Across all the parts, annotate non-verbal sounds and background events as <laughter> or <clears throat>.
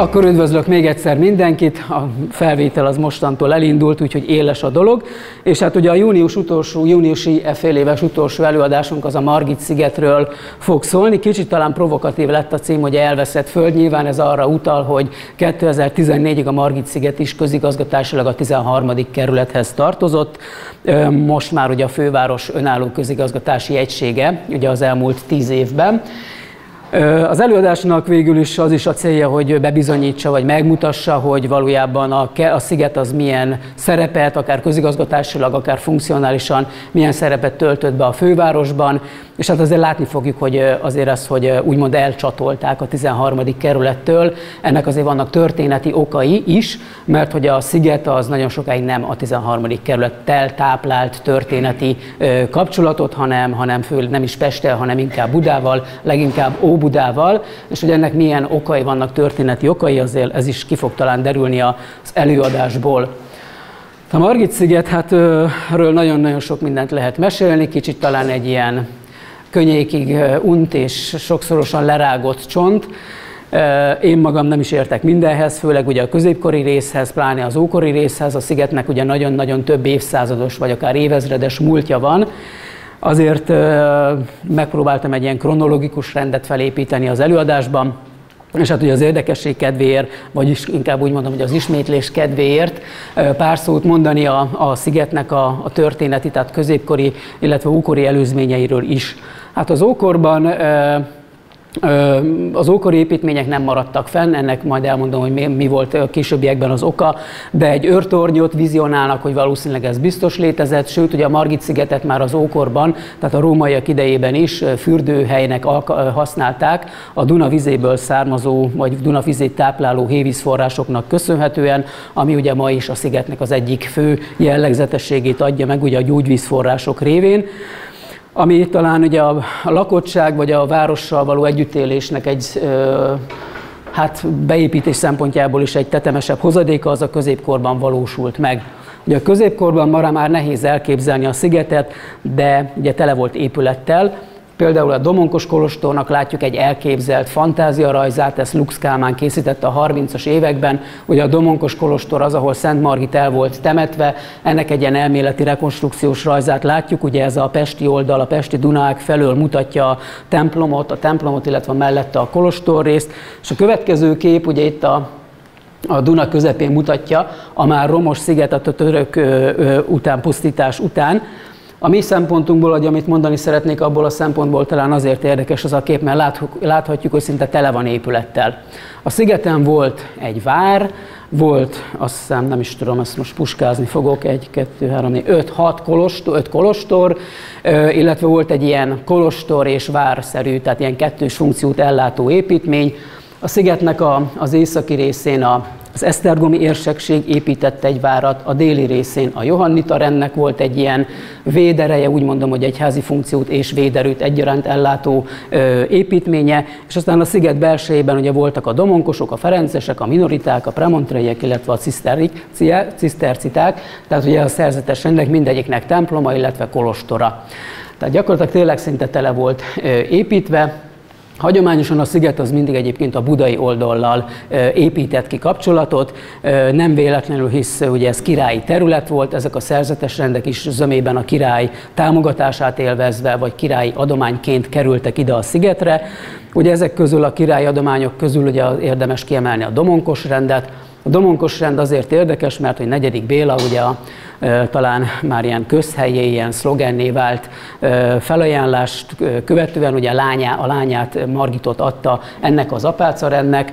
Akkor üdvözlök még egyszer mindenkit, a felvétel az mostantól elindult, úgyhogy éles a dolog, és hát ugye a június utolsó, júniusi e fél éves utolsó előadásunk az a Margit szigetről fog szólni. Kicsit talán provokatív lett a cím, hogy elveszett föld, nyilván ez arra utal, hogy 2014-ig a Margit sziget is közigazgatásilag a 13. kerülethez tartozott. Most már ugye a főváros önálló közigazgatási egysége, ugye az elmúlt tíz évben. Az előadásnak végül is az is a célja, hogy bebizonyítsa, vagy megmutassa, hogy valójában a, a sziget az milyen szerepet, akár közigazgatásilag, akár funkcionálisan, milyen szerepet töltött be a fővárosban, és hát azért látni fogjuk, hogy azért ezt, hogy úgymond elcsatolták a 13. kerülettől, ennek azért vannak történeti okai is, mert hogy a sziget az nagyon sokáig nem a 13. kerülettel táplált történeti kapcsolatot, hanem, hanem fő, nem is Pesttel, hanem inkább Budával, leginkább Óbudával, és hogy ennek milyen okai vannak, történeti okai, azért ez is ki fog talán derülni az előadásból. A Margit sziget, hát erről nagyon-nagyon sok mindent lehet mesélni, kicsit talán egy ilyen könnyékig unt és sokszorosan lerágott csont. Én magam nem is értek mindenhez, főleg ugye a középkori részhez, pláne az ókori részhez. A szigetnek ugye nagyon-nagyon több évszázados vagy akár évezredes múltja van. Azért megpróbáltam egy ilyen kronológikus rendet felépíteni az előadásban, és hát ugye az érdekesség kedvéért, vagyis inkább úgy mondom, hogy az ismétlés kedvéért pár szót mondani a, a szigetnek a, a történeti, tehát középkori, illetve ókori előzményeiről is. Hát az ókorban az ókori építmények nem maradtak fenn, ennek majd elmondom, hogy mi, volt a későbbiekben az oka, de egy őrtornyot vizionálnak, hogy valószínűleg ez biztos létezett, sőt, ugye a Margit szigetet már az ókorban, tehát a rómaiak idejében is fürdőhelynek használták a Duna vizéből származó, vagy Duna vizét tápláló hévízforrásoknak köszönhetően, ami ugye ma is a szigetnek az egyik fő jellegzetességét adja meg, ugye a gyógyvízforrások révén ami talán ugye a, lakottság vagy a várossal való együttélésnek egy hát beépítés szempontjából is egy tetemesebb hozadéka, az a középkorban valósult meg. Ugye a középkorban marra már nehéz elképzelni a szigetet, de ugye tele volt épülettel, Például a Domonkos Kolostornak látjuk egy elképzelt fantáziarajzát, ezt Lux Kálmán készítette a 30-as években. Ugye a Domonkos Kolostor az, ahol Szent Margit el volt temetve, ennek egy ilyen elméleti rekonstrukciós rajzát látjuk, ugye ez a pesti oldal, a pesti Dunák felől mutatja a templomot, a templomot, illetve mellette a kolostor részt, és a következő kép ugye itt a a Duna közepén mutatja a már romos szigetet a török után, pusztítás után, a mi szempontunkból, hogy amit mondani szeretnék, abból a szempontból talán azért érdekes az a kép, mert láthatjuk, hogy szinte tele van épülettel. A szigeten volt egy vár, volt, azt hiszem, nem is tudom, ezt most puskázni fogok, egy, kettő, három, négy, öt, hat kolostor, öt kolostor, illetve volt egy ilyen kolostor és várszerű, tehát ilyen kettős funkciót ellátó építmény. A szigetnek a, az északi részén a az Esztergomi érsekség épített egy várat, a déli részén a Johannita rendnek volt egy ilyen védereje, úgy mondom, hogy egyházi funkciót és véderőt egyaránt ellátó ö, építménye, és aztán a sziget belsejében ugye voltak a domonkosok, a ferencesek, a minoriták, a premontreiek, illetve a ciszterciták, tehát ugye a szerzetes rendek mindegyiknek temploma, illetve kolostora. Tehát gyakorlatilag tényleg szinte tele volt ö, építve, Hagyományosan a sziget az mindig egyébként a budai oldallal épített ki kapcsolatot, nem véletlenül hisz ugye ez királyi terület volt, ezek a szerzetes rendek is zömében a király támogatását élvezve, vagy királyi adományként kerültek ide a szigetre. Ugye ezek közül a királyi adományok közül ugye érdemes kiemelni a domonkos rendet, a domonkos rend azért érdekes, mert hogy negyedik Béla ugye talán már ilyen közhelyé, ilyen szlogenné vált felajánlást követően ugye a, a lányát Margitot adta ennek az apácarendnek,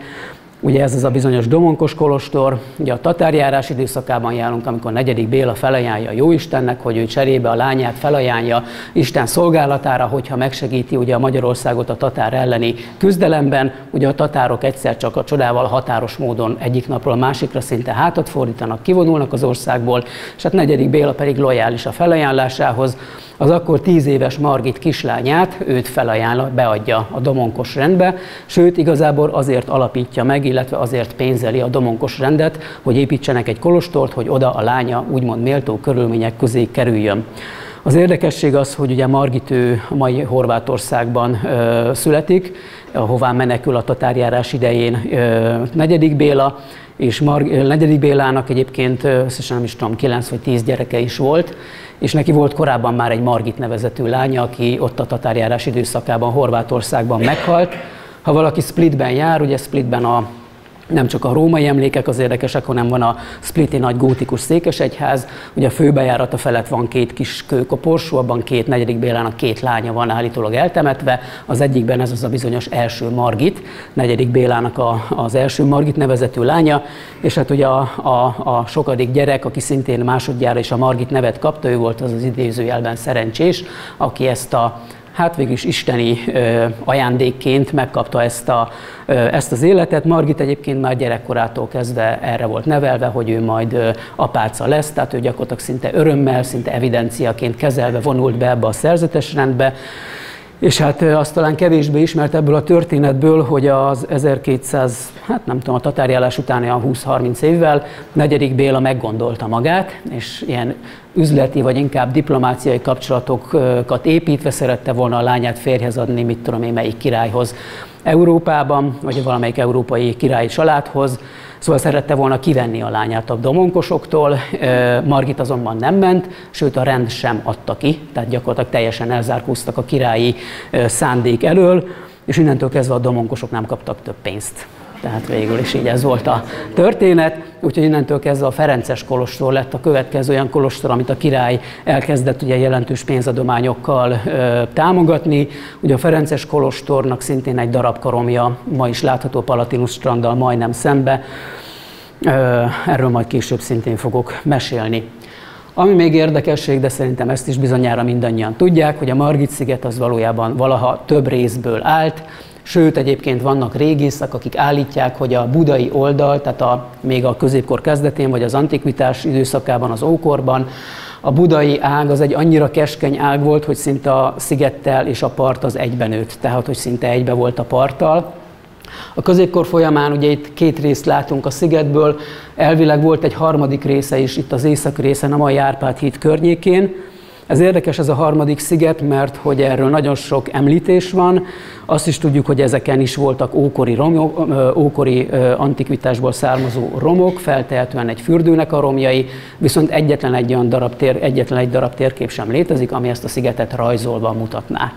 Ugye ez az a bizonyos Domonkos Kolostor, ugye a tatárjárás időszakában járunk, amikor negyedik Béla felajánlja a Jóistennek, hogy ő cserébe a lányát felajánlja Isten szolgálatára, hogyha megsegíti ugye a Magyarországot a tatár elleni küzdelemben. Ugye a tatárok egyszer csak a csodával határos módon egyik napról a másikra szinte hátat fordítanak, kivonulnak az országból, és hát negyedik Béla pedig lojális a felajánlásához az akkor tíz éves Margit kislányát, őt felajánla, beadja a domonkos rendbe, sőt igazából azért alapítja meg, illetve azért pénzeli a domonkos rendet, hogy építsenek egy kolostort, hogy oda a lánya úgymond méltó körülmények közé kerüljön. Az érdekesség az, hogy ugye Margit ő mai Horvátországban ö, születik, ahová menekül a tatárjárás idején ö, negyedik Béla, és Mar- negyedik Bélának egyébként összesen nem is tudom, 9 vagy 10 gyereke is volt, és neki volt korábban már egy Margit nevezetű lánya, aki ott a tatárjárás időszakában Horvátországban meghalt. Ha valaki Splitben jár, ugye Splitben a nem csak a római emlékek az érdekesek, hanem van a Spliti nagy gótikus székesegyház, ugye a főbejárata felett van két kis kőkoporsó, abban két negyedik Bélának két lánya van állítólag eltemetve, az egyikben ez az a bizonyos első Margit, negyedik Bélának a, az első Margit nevezetű lánya, és hát ugye a, a, a sokadik gyerek, aki szintén másodjára is a Margit nevet kapta, ő volt az az idézőjelben szerencsés, aki ezt a hát végül is isteni ajándékként megkapta ezt, a, ezt az életet. Margit egyébként már gyerekkorától kezdve erre volt nevelve, hogy ő majd apáca lesz, tehát ő gyakorlatilag szinte örömmel, szinte evidenciaként kezelve vonult be ebbe a szerzetes rendbe. És hát azt talán kevésbé ismert ebből a történetből, hogy az 1200, hát nem tudom, a tatárjálás utáni a 20-30 évvel negyedik Béla meggondolta magát, és ilyen üzleti vagy inkább diplomáciai kapcsolatokat építve szerette volna a lányát férjhez adni, mit tudom én, melyik királyhoz Európában, vagy valamelyik európai királyi családhoz. Szóval szerette volna kivenni a lányát a domonkosoktól, Margit azonban nem ment, sőt a rend sem adta ki, tehát gyakorlatilag teljesen elzárkóztak a királyi szándék elől, és innentől kezdve a domonkosok nem kaptak több pénzt. Tehát végül is így ez volt a történet. Úgyhogy innentől kezdve a Ferences kolostor lett a következő olyan kolostor, amit a király elkezdett ugye jelentős pénzadományokkal ö, támogatni. Ugye a Ferences kolostornak szintén egy darab karomja ma is látható Palatinus stranddal majdnem szembe. Ö, erről majd később szintén fogok mesélni. Ami még érdekesség, de szerintem ezt is bizonyára mindannyian tudják, hogy a Margit-sziget az valójában valaha több részből állt, Sőt, egyébként vannak régészek, akik állítják, hogy a budai oldal, tehát a, még a középkor kezdetén, vagy az antikvitás időszakában, az ókorban, a budai ág az egy annyira keskeny ág volt, hogy szinte a szigettel és a part az egyben nőtt, tehát hogy szinte egybe volt a parttal. A középkor folyamán ugye itt két részt látunk a szigetből, elvileg volt egy harmadik része is itt az északi részen, a mai Árpád híd környékén, ez érdekes ez a harmadik sziget, mert hogy erről nagyon sok említés van. Azt is tudjuk, hogy ezeken is voltak ókori, romok, ókori antikvitásból származó romok, feltehetően egy fürdőnek a romjai, viszont egyetlen egy olyan darab, tér, egyetlen egy darab térkép sem létezik, ami ezt a szigetet rajzolva mutatná.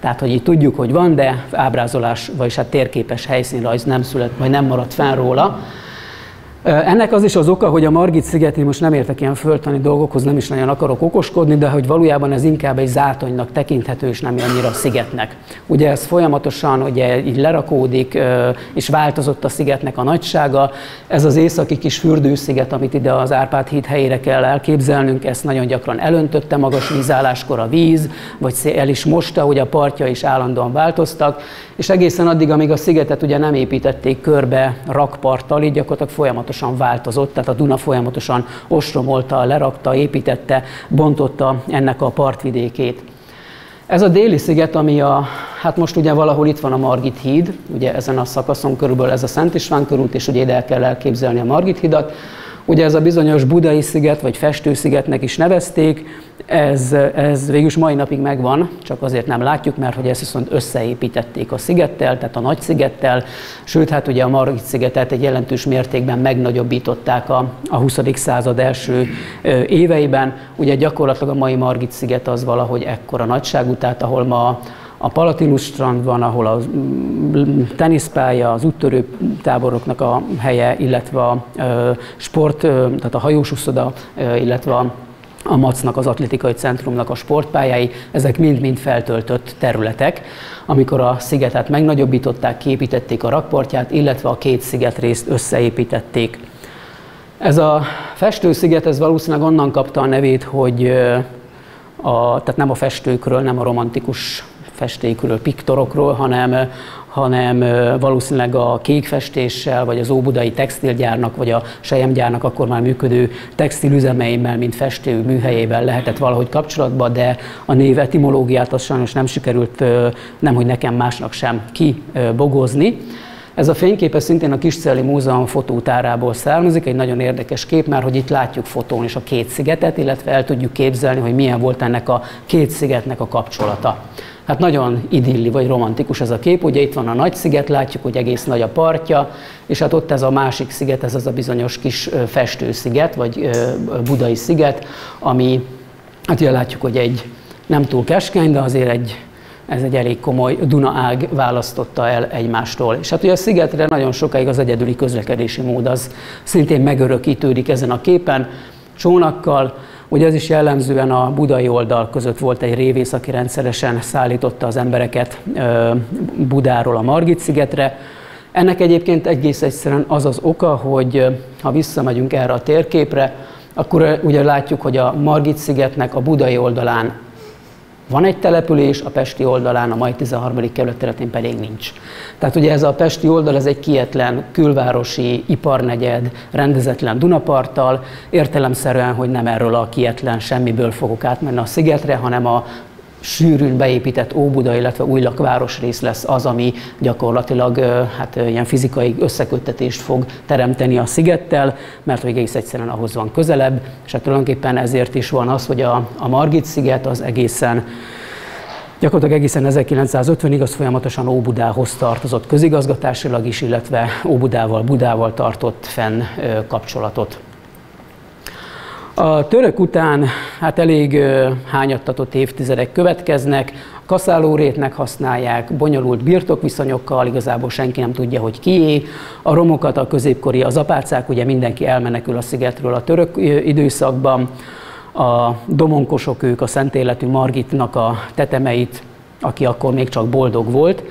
Tehát, hogy így tudjuk, hogy van, de ábrázolás, vagyis hát térképes helyszínrajz nem szület, vagy nem maradt fenn róla. Ennek az is az oka, hogy a Margit szigetén most nem értek ilyen föltani dolgokhoz, nem is nagyon akarok okoskodni, de hogy valójában ez inkább egy zátonynak tekinthető, és nem annyira szigetnek. Ugye ez folyamatosan ugye így lerakódik, és változott a szigetnek a nagysága. Ez az északi kis fürdősziget, amit ide az Árpád híd helyére kell elképzelnünk, ezt nagyon gyakran elöntötte magas vízálláskor a víz, vagy el is mosta, hogy a partja is állandóan változtak, és egészen addig, amíg a szigetet ugye nem építették körbe rakparttal, így gyakorlatilag folyamatosan változott, tehát a Duna folyamatosan ostromolta, lerakta, építette, bontotta ennek a partvidékét. Ez a déli sziget, ami a, hát most ugye valahol itt van a Margit híd, ugye ezen a szakaszon körülbelül ez a Szent István körút, és ugye ide el kell elképzelni a Margit hidat. Ugye ez a bizonyos budai sziget, vagy festőszigetnek is nevezték, ez, ez végül is mai napig megvan, csak azért nem látjuk, mert hogy ezt viszont összeépítették a szigettel, tehát a nagy szigettel, sőt, hát ugye a Margit szigetet egy jelentős mértékben megnagyobbították a, a 20. század első éveiben. Ugye gyakorlatilag a mai Margit sziget az valahogy ekkora nagyságú, tehát ahol ma a Palatinus strand van, ahol a mm, teniszpálya, az úttörő táboroknak a helye, illetve a sport, tehát a hajós uszoda, illetve a a MAC-nak, az atlétikai centrumnak a sportpályái, ezek mind-mind feltöltött területek. Amikor a szigetet megnagyobbították, kiépítették a rakpartját, illetve a két szigetrészt összeépítették. Ez a festősziget, ez valószínűleg onnan kapta a nevét, hogy a, tehát nem a festőkről, nem a romantikus festékről, piktorokról, hanem, hanem valószínűleg a kékfestéssel, vagy az óbudai textilgyárnak, vagy a sejemgyárnak akkor már működő textilüzemeimmel, mint festő műhelyével lehetett valahogy kapcsolatba, de a név etimológiát az sajnos nem sikerült, nemhogy nekem másnak sem kibogozni. Ez a fénykép szintén a Kiscelli Múzeum fotótárából származik, egy nagyon érdekes kép, mert hogy itt látjuk fotón is a két szigetet, illetve el tudjuk képzelni, hogy milyen volt ennek a két szigetnek a kapcsolata. Hát nagyon idilli vagy romantikus ez a kép, ugye itt van a nagy sziget, látjuk, hogy egész nagy a partja, és hát ott ez a másik sziget, ez az a bizonyos kis festősziget, vagy budai sziget, ami, hát ugye látjuk, hogy egy nem túl keskeny, de azért egy ez egy elég komoly Duna ág választotta el egymástól. És hát ugye a szigetre nagyon sokáig az egyedüli közlekedési mód az szintén megörökítődik ezen a képen, csónakkal, Ugye ez is jellemzően a budai oldal között volt egy révész, aki rendszeresen szállította az embereket Budáról a Margit-szigetre. Ennek egyébként egész egyszerűen az az oka, hogy ha visszamegyünk erre a térképre, akkor ugye látjuk, hogy a Margit-szigetnek a budai oldalán van egy település, a Pesti oldalán, a mai 13. kerület területén pedig nincs. Tehát ugye ez a Pesti oldal, ez egy kietlen külvárosi iparnegyed, rendezetlen Dunaparttal, értelemszerűen, hogy nem erről a kietlen semmiből fogok átmenni a szigetre, hanem a sűrűn beépített Óbuda, illetve új lakvárosrész lesz az, ami gyakorlatilag hát, ilyen fizikai összeköttetést fog teremteni a szigettel, mert hogy egész egyszerűen ahhoz van közelebb, és hát tulajdonképpen ezért is van az, hogy a, a Margit sziget az egészen Gyakorlatilag egészen 1950-ig az folyamatosan Óbudához tartozott közigazgatásilag is, illetve Óbudával, Budával tartott fenn kapcsolatot. A török után hát elég hányattatott évtizedek következnek, kaszálórétnek használják, bonyolult birtokviszonyokkal, igazából senki nem tudja, hogy kié. A romokat a középkori, az apácák, ugye mindenki elmenekül a szigetről a török időszakban. A domonkosok ők a szent életű Margitnak a tetemeit, aki akkor még csak boldog volt,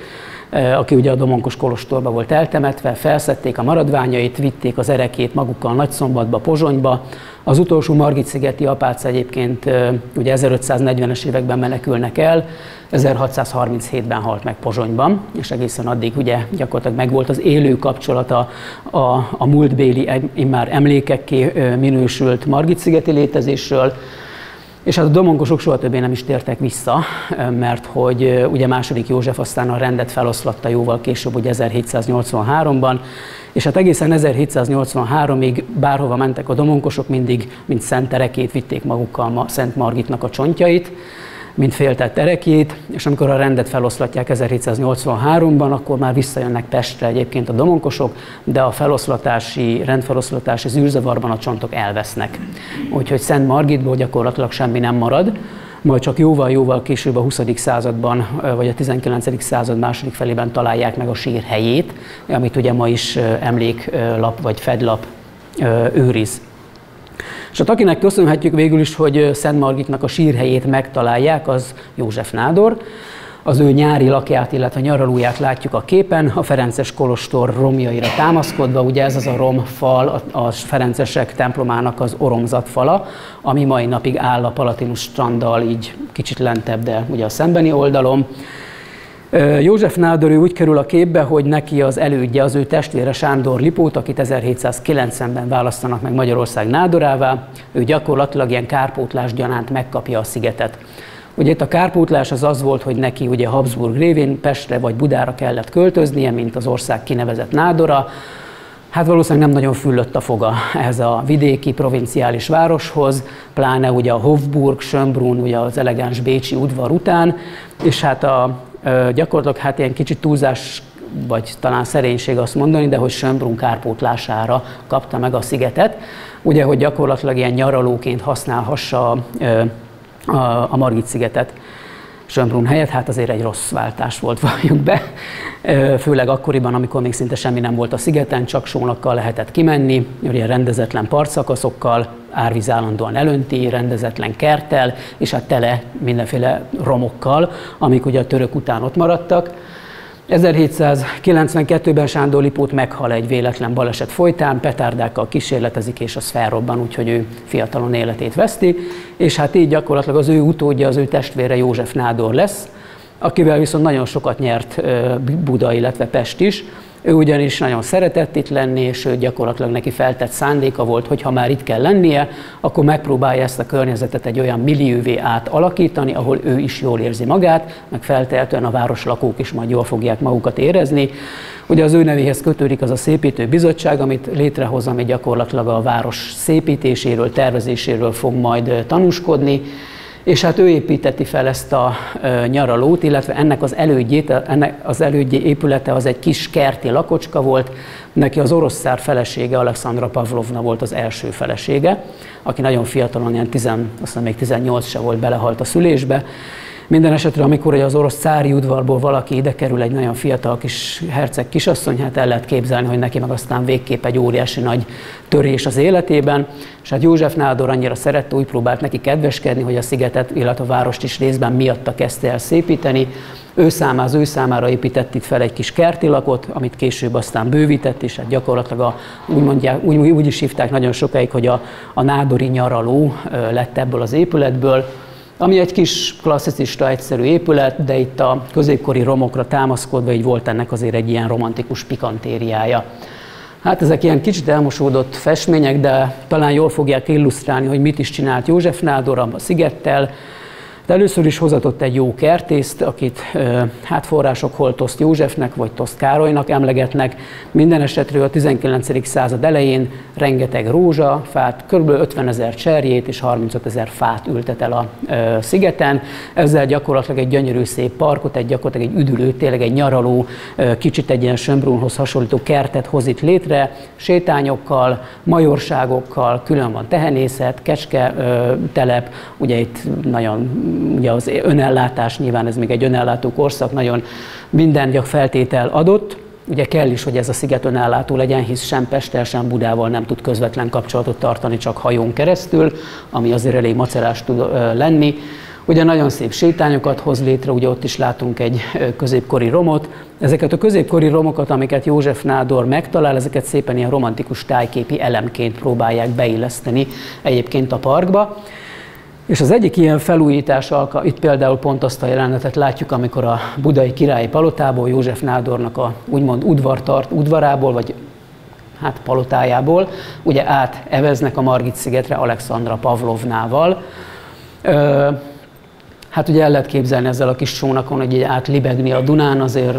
aki ugye a Domonkos Kolostorba volt eltemetve, felszették a maradványait, vitték az erekét magukkal Nagyszombatba, Pozsonyba, az utolsó Margit-szigeti apác egyébként ugye 1540-es években menekülnek el, 1637-ben halt meg Pozsonyban, és egészen addig ugye gyakorlatilag megvolt az élő kapcsolata a, a múltbéli, immár emlékekké minősült Margit-szigeti létezésről, és hát a domonkosok soha többé nem is tértek vissza, mert hogy ugye második József aztán a rendet feloszlatta jóval később, ugye 1783-ban, és hát egészen 1783-ig bárhova mentek a domonkosok, mindig, mint szent terekét vitték magukkal a Szent Margitnak a csontjait, mint féltett erekjét, és amikor a rendet feloszlatják 1783-ban, akkor már visszajönnek Pestre egyébként a domonkosok, de a feloszlatási, rendfeloszlatási zűrzavarban a csontok elvesznek. Úgyhogy Szent Margitból gyakorlatilag semmi nem marad, majd csak jóval-jóval később a 20. században, vagy a 19. század második felében találják meg a sír helyét, amit ugye ma is emléklap vagy fedlap őriz. És hát akinek köszönhetjük végül is, hogy Szent Margitnak a sírhelyét megtalálják, az József Nádor. Az ő nyári lakját, illetve nyaralóját látjuk a képen, a Ferences Kolostor romjaira támaszkodva. Ugye ez az a romfal, a Ferencesek templomának az oromzat fala, ami mai napig áll a Palatinus stranddal, így kicsit lentebb, de ugye a szembeni oldalon. József Nádor úgy kerül a képbe, hogy neki az elődje, az ő testvére Sándor Lipót, akit 1790-ben választanak meg Magyarország nádorává, ő gyakorlatilag ilyen kárpótlás gyanánt megkapja a szigetet. Ugye itt a kárpótlás az az volt, hogy neki ugye Habsburg révén Pestre vagy Budára kellett költöznie, mint az ország kinevezett nádora, Hát valószínűleg nem nagyon füllött a foga ehhez a vidéki, provinciális városhoz, pláne ugye a Hofburg, Schönbrunn, ugye az elegáns bécsi udvar után, és hát a Gyakorlatilag hát ilyen kicsit túlzás vagy talán szerénység azt mondani, de hogy Schönbrunn kárpótlására kapta meg a szigetet, ugye, hogy gyakorlatilag ilyen nyaralóként használhassa a, a Margit szigetet. Schönbrunn helyett, hát azért egy rossz váltás volt, <laughs> valljuk be. Főleg akkoriban, amikor még szinte semmi nem volt a szigeten, csak sónakkal lehetett kimenni, ugye rendezetlen partszakaszokkal, árvíz állandóan elönti, rendezetlen kerttel, és hát tele mindenféle romokkal, amik ugye a török után ott maradtak. 1792-ben Sándor Lipót meghal egy véletlen baleset folytán, petárdákkal kísérletezik, és az felrobban, úgyhogy ő fiatalon életét veszti, és hát így gyakorlatilag az ő utódja, az ő testvére József Nádor lesz, akivel viszont nagyon sokat nyert Buda, illetve Pest is. Ő ugyanis nagyon szeretett itt lenni, és ő gyakorlatilag neki feltett szándéka volt, hogy ha már itt kell lennie, akkor megpróbálja ezt a környezetet egy olyan millióvé átalakítani, ahol ő is jól érzi magát, meg feltehetően a városlakók is majd jól fogják magukat érezni. Ugye az ő nevéhez kötődik az a szépítő bizottság, amit létrehoz, ami gyakorlatilag a város szépítéséről, tervezéséről fog majd tanúskodni, és hát ő építeti fel ezt a nyaralót, illetve ennek az elődjét, ennek az elődjé épülete az egy kis kerti lakocska volt, neki az orosz szár felesége, Alexandra Pavlovna volt az első felesége, aki nagyon fiatalon, ilyen 10, azt még 18 se volt, belehalt a szülésbe, minden esetre, amikor az orosz cári udvarból valaki ide kerül, egy nagyon fiatal kis herceg kisasszony, hát el lehet képzelni, hogy neki meg aztán végképp egy óriási nagy törés az életében. És hát József Nádor annyira szerette, úgy próbált neki kedveskedni, hogy a szigetet, illetve a várost is részben miatta kezdte el szépíteni. Ő számára, az ő számára épített itt fel egy kis kertilakot, amit később aztán bővített, és hát gyakorlatilag a, úgy, mondják, úgy, úgy is hívták nagyon sokáig, hogy a, a nádori nyaraló lett ebből az épületből ami egy kis klasszicista egyszerű épület, de itt a középkori romokra támaszkodva így volt ennek azért egy ilyen romantikus pikantériája. Hát ezek ilyen kicsit elmosódott festmények, de talán jól fogják illusztrálni, hogy mit is csinált József Nádor a szigettel, de először is hozatott egy jó kertészt, akit hát források hol Toszt Józsefnek vagy Toszt Károlynak emlegetnek. Minden esetről a 19. század elején rengeteg rózsafát, kb. 50 ezer cserjét és 35 ezer fát ültet el a szigeten. Ezzel gyakorlatilag egy gyönyörű szép parkot, egy gyakorlatilag egy üdülő, tényleg egy nyaraló, kicsit egy ilyen Sömbrunhoz hasonlító kertet hoz itt létre, sétányokkal, majorságokkal, külön van tehenészet, kecske telep, ugye itt nagyon ugye az önellátás, nyilván ez még egy önellátó korszak, nagyon minden gyak feltétel adott, Ugye kell is, hogy ez a sziget önellátó legyen, hisz sem Pesttel, sem Budával nem tud közvetlen kapcsolatot tartani, csak hajón keresztül, ami azért elég macerás tud lenni. Ugye nagyon szép sétányokat hoz létre, ugye ott is látunk egy középkori romot. Ezeket a középkori romokat, amiket József Nádor megtalál, ezeket szépen ilyen romantikus tájképi elemként próbálják beilleszteni egyébként a parkba. És az egyik ilyen felújítás, itt például pont azt a jelenetet látjuk, amikor a budai királyi palotából, József Nádornak a úgymond udvartart, udvarából, vagy hát palotájából, ugye át eveznek a Margit-szigetre Alexandra Pavlovnával. Ö, hát ugye el lehet képzelni ezzel a kis csónakon, hogy így átlibegni a Dunán, azért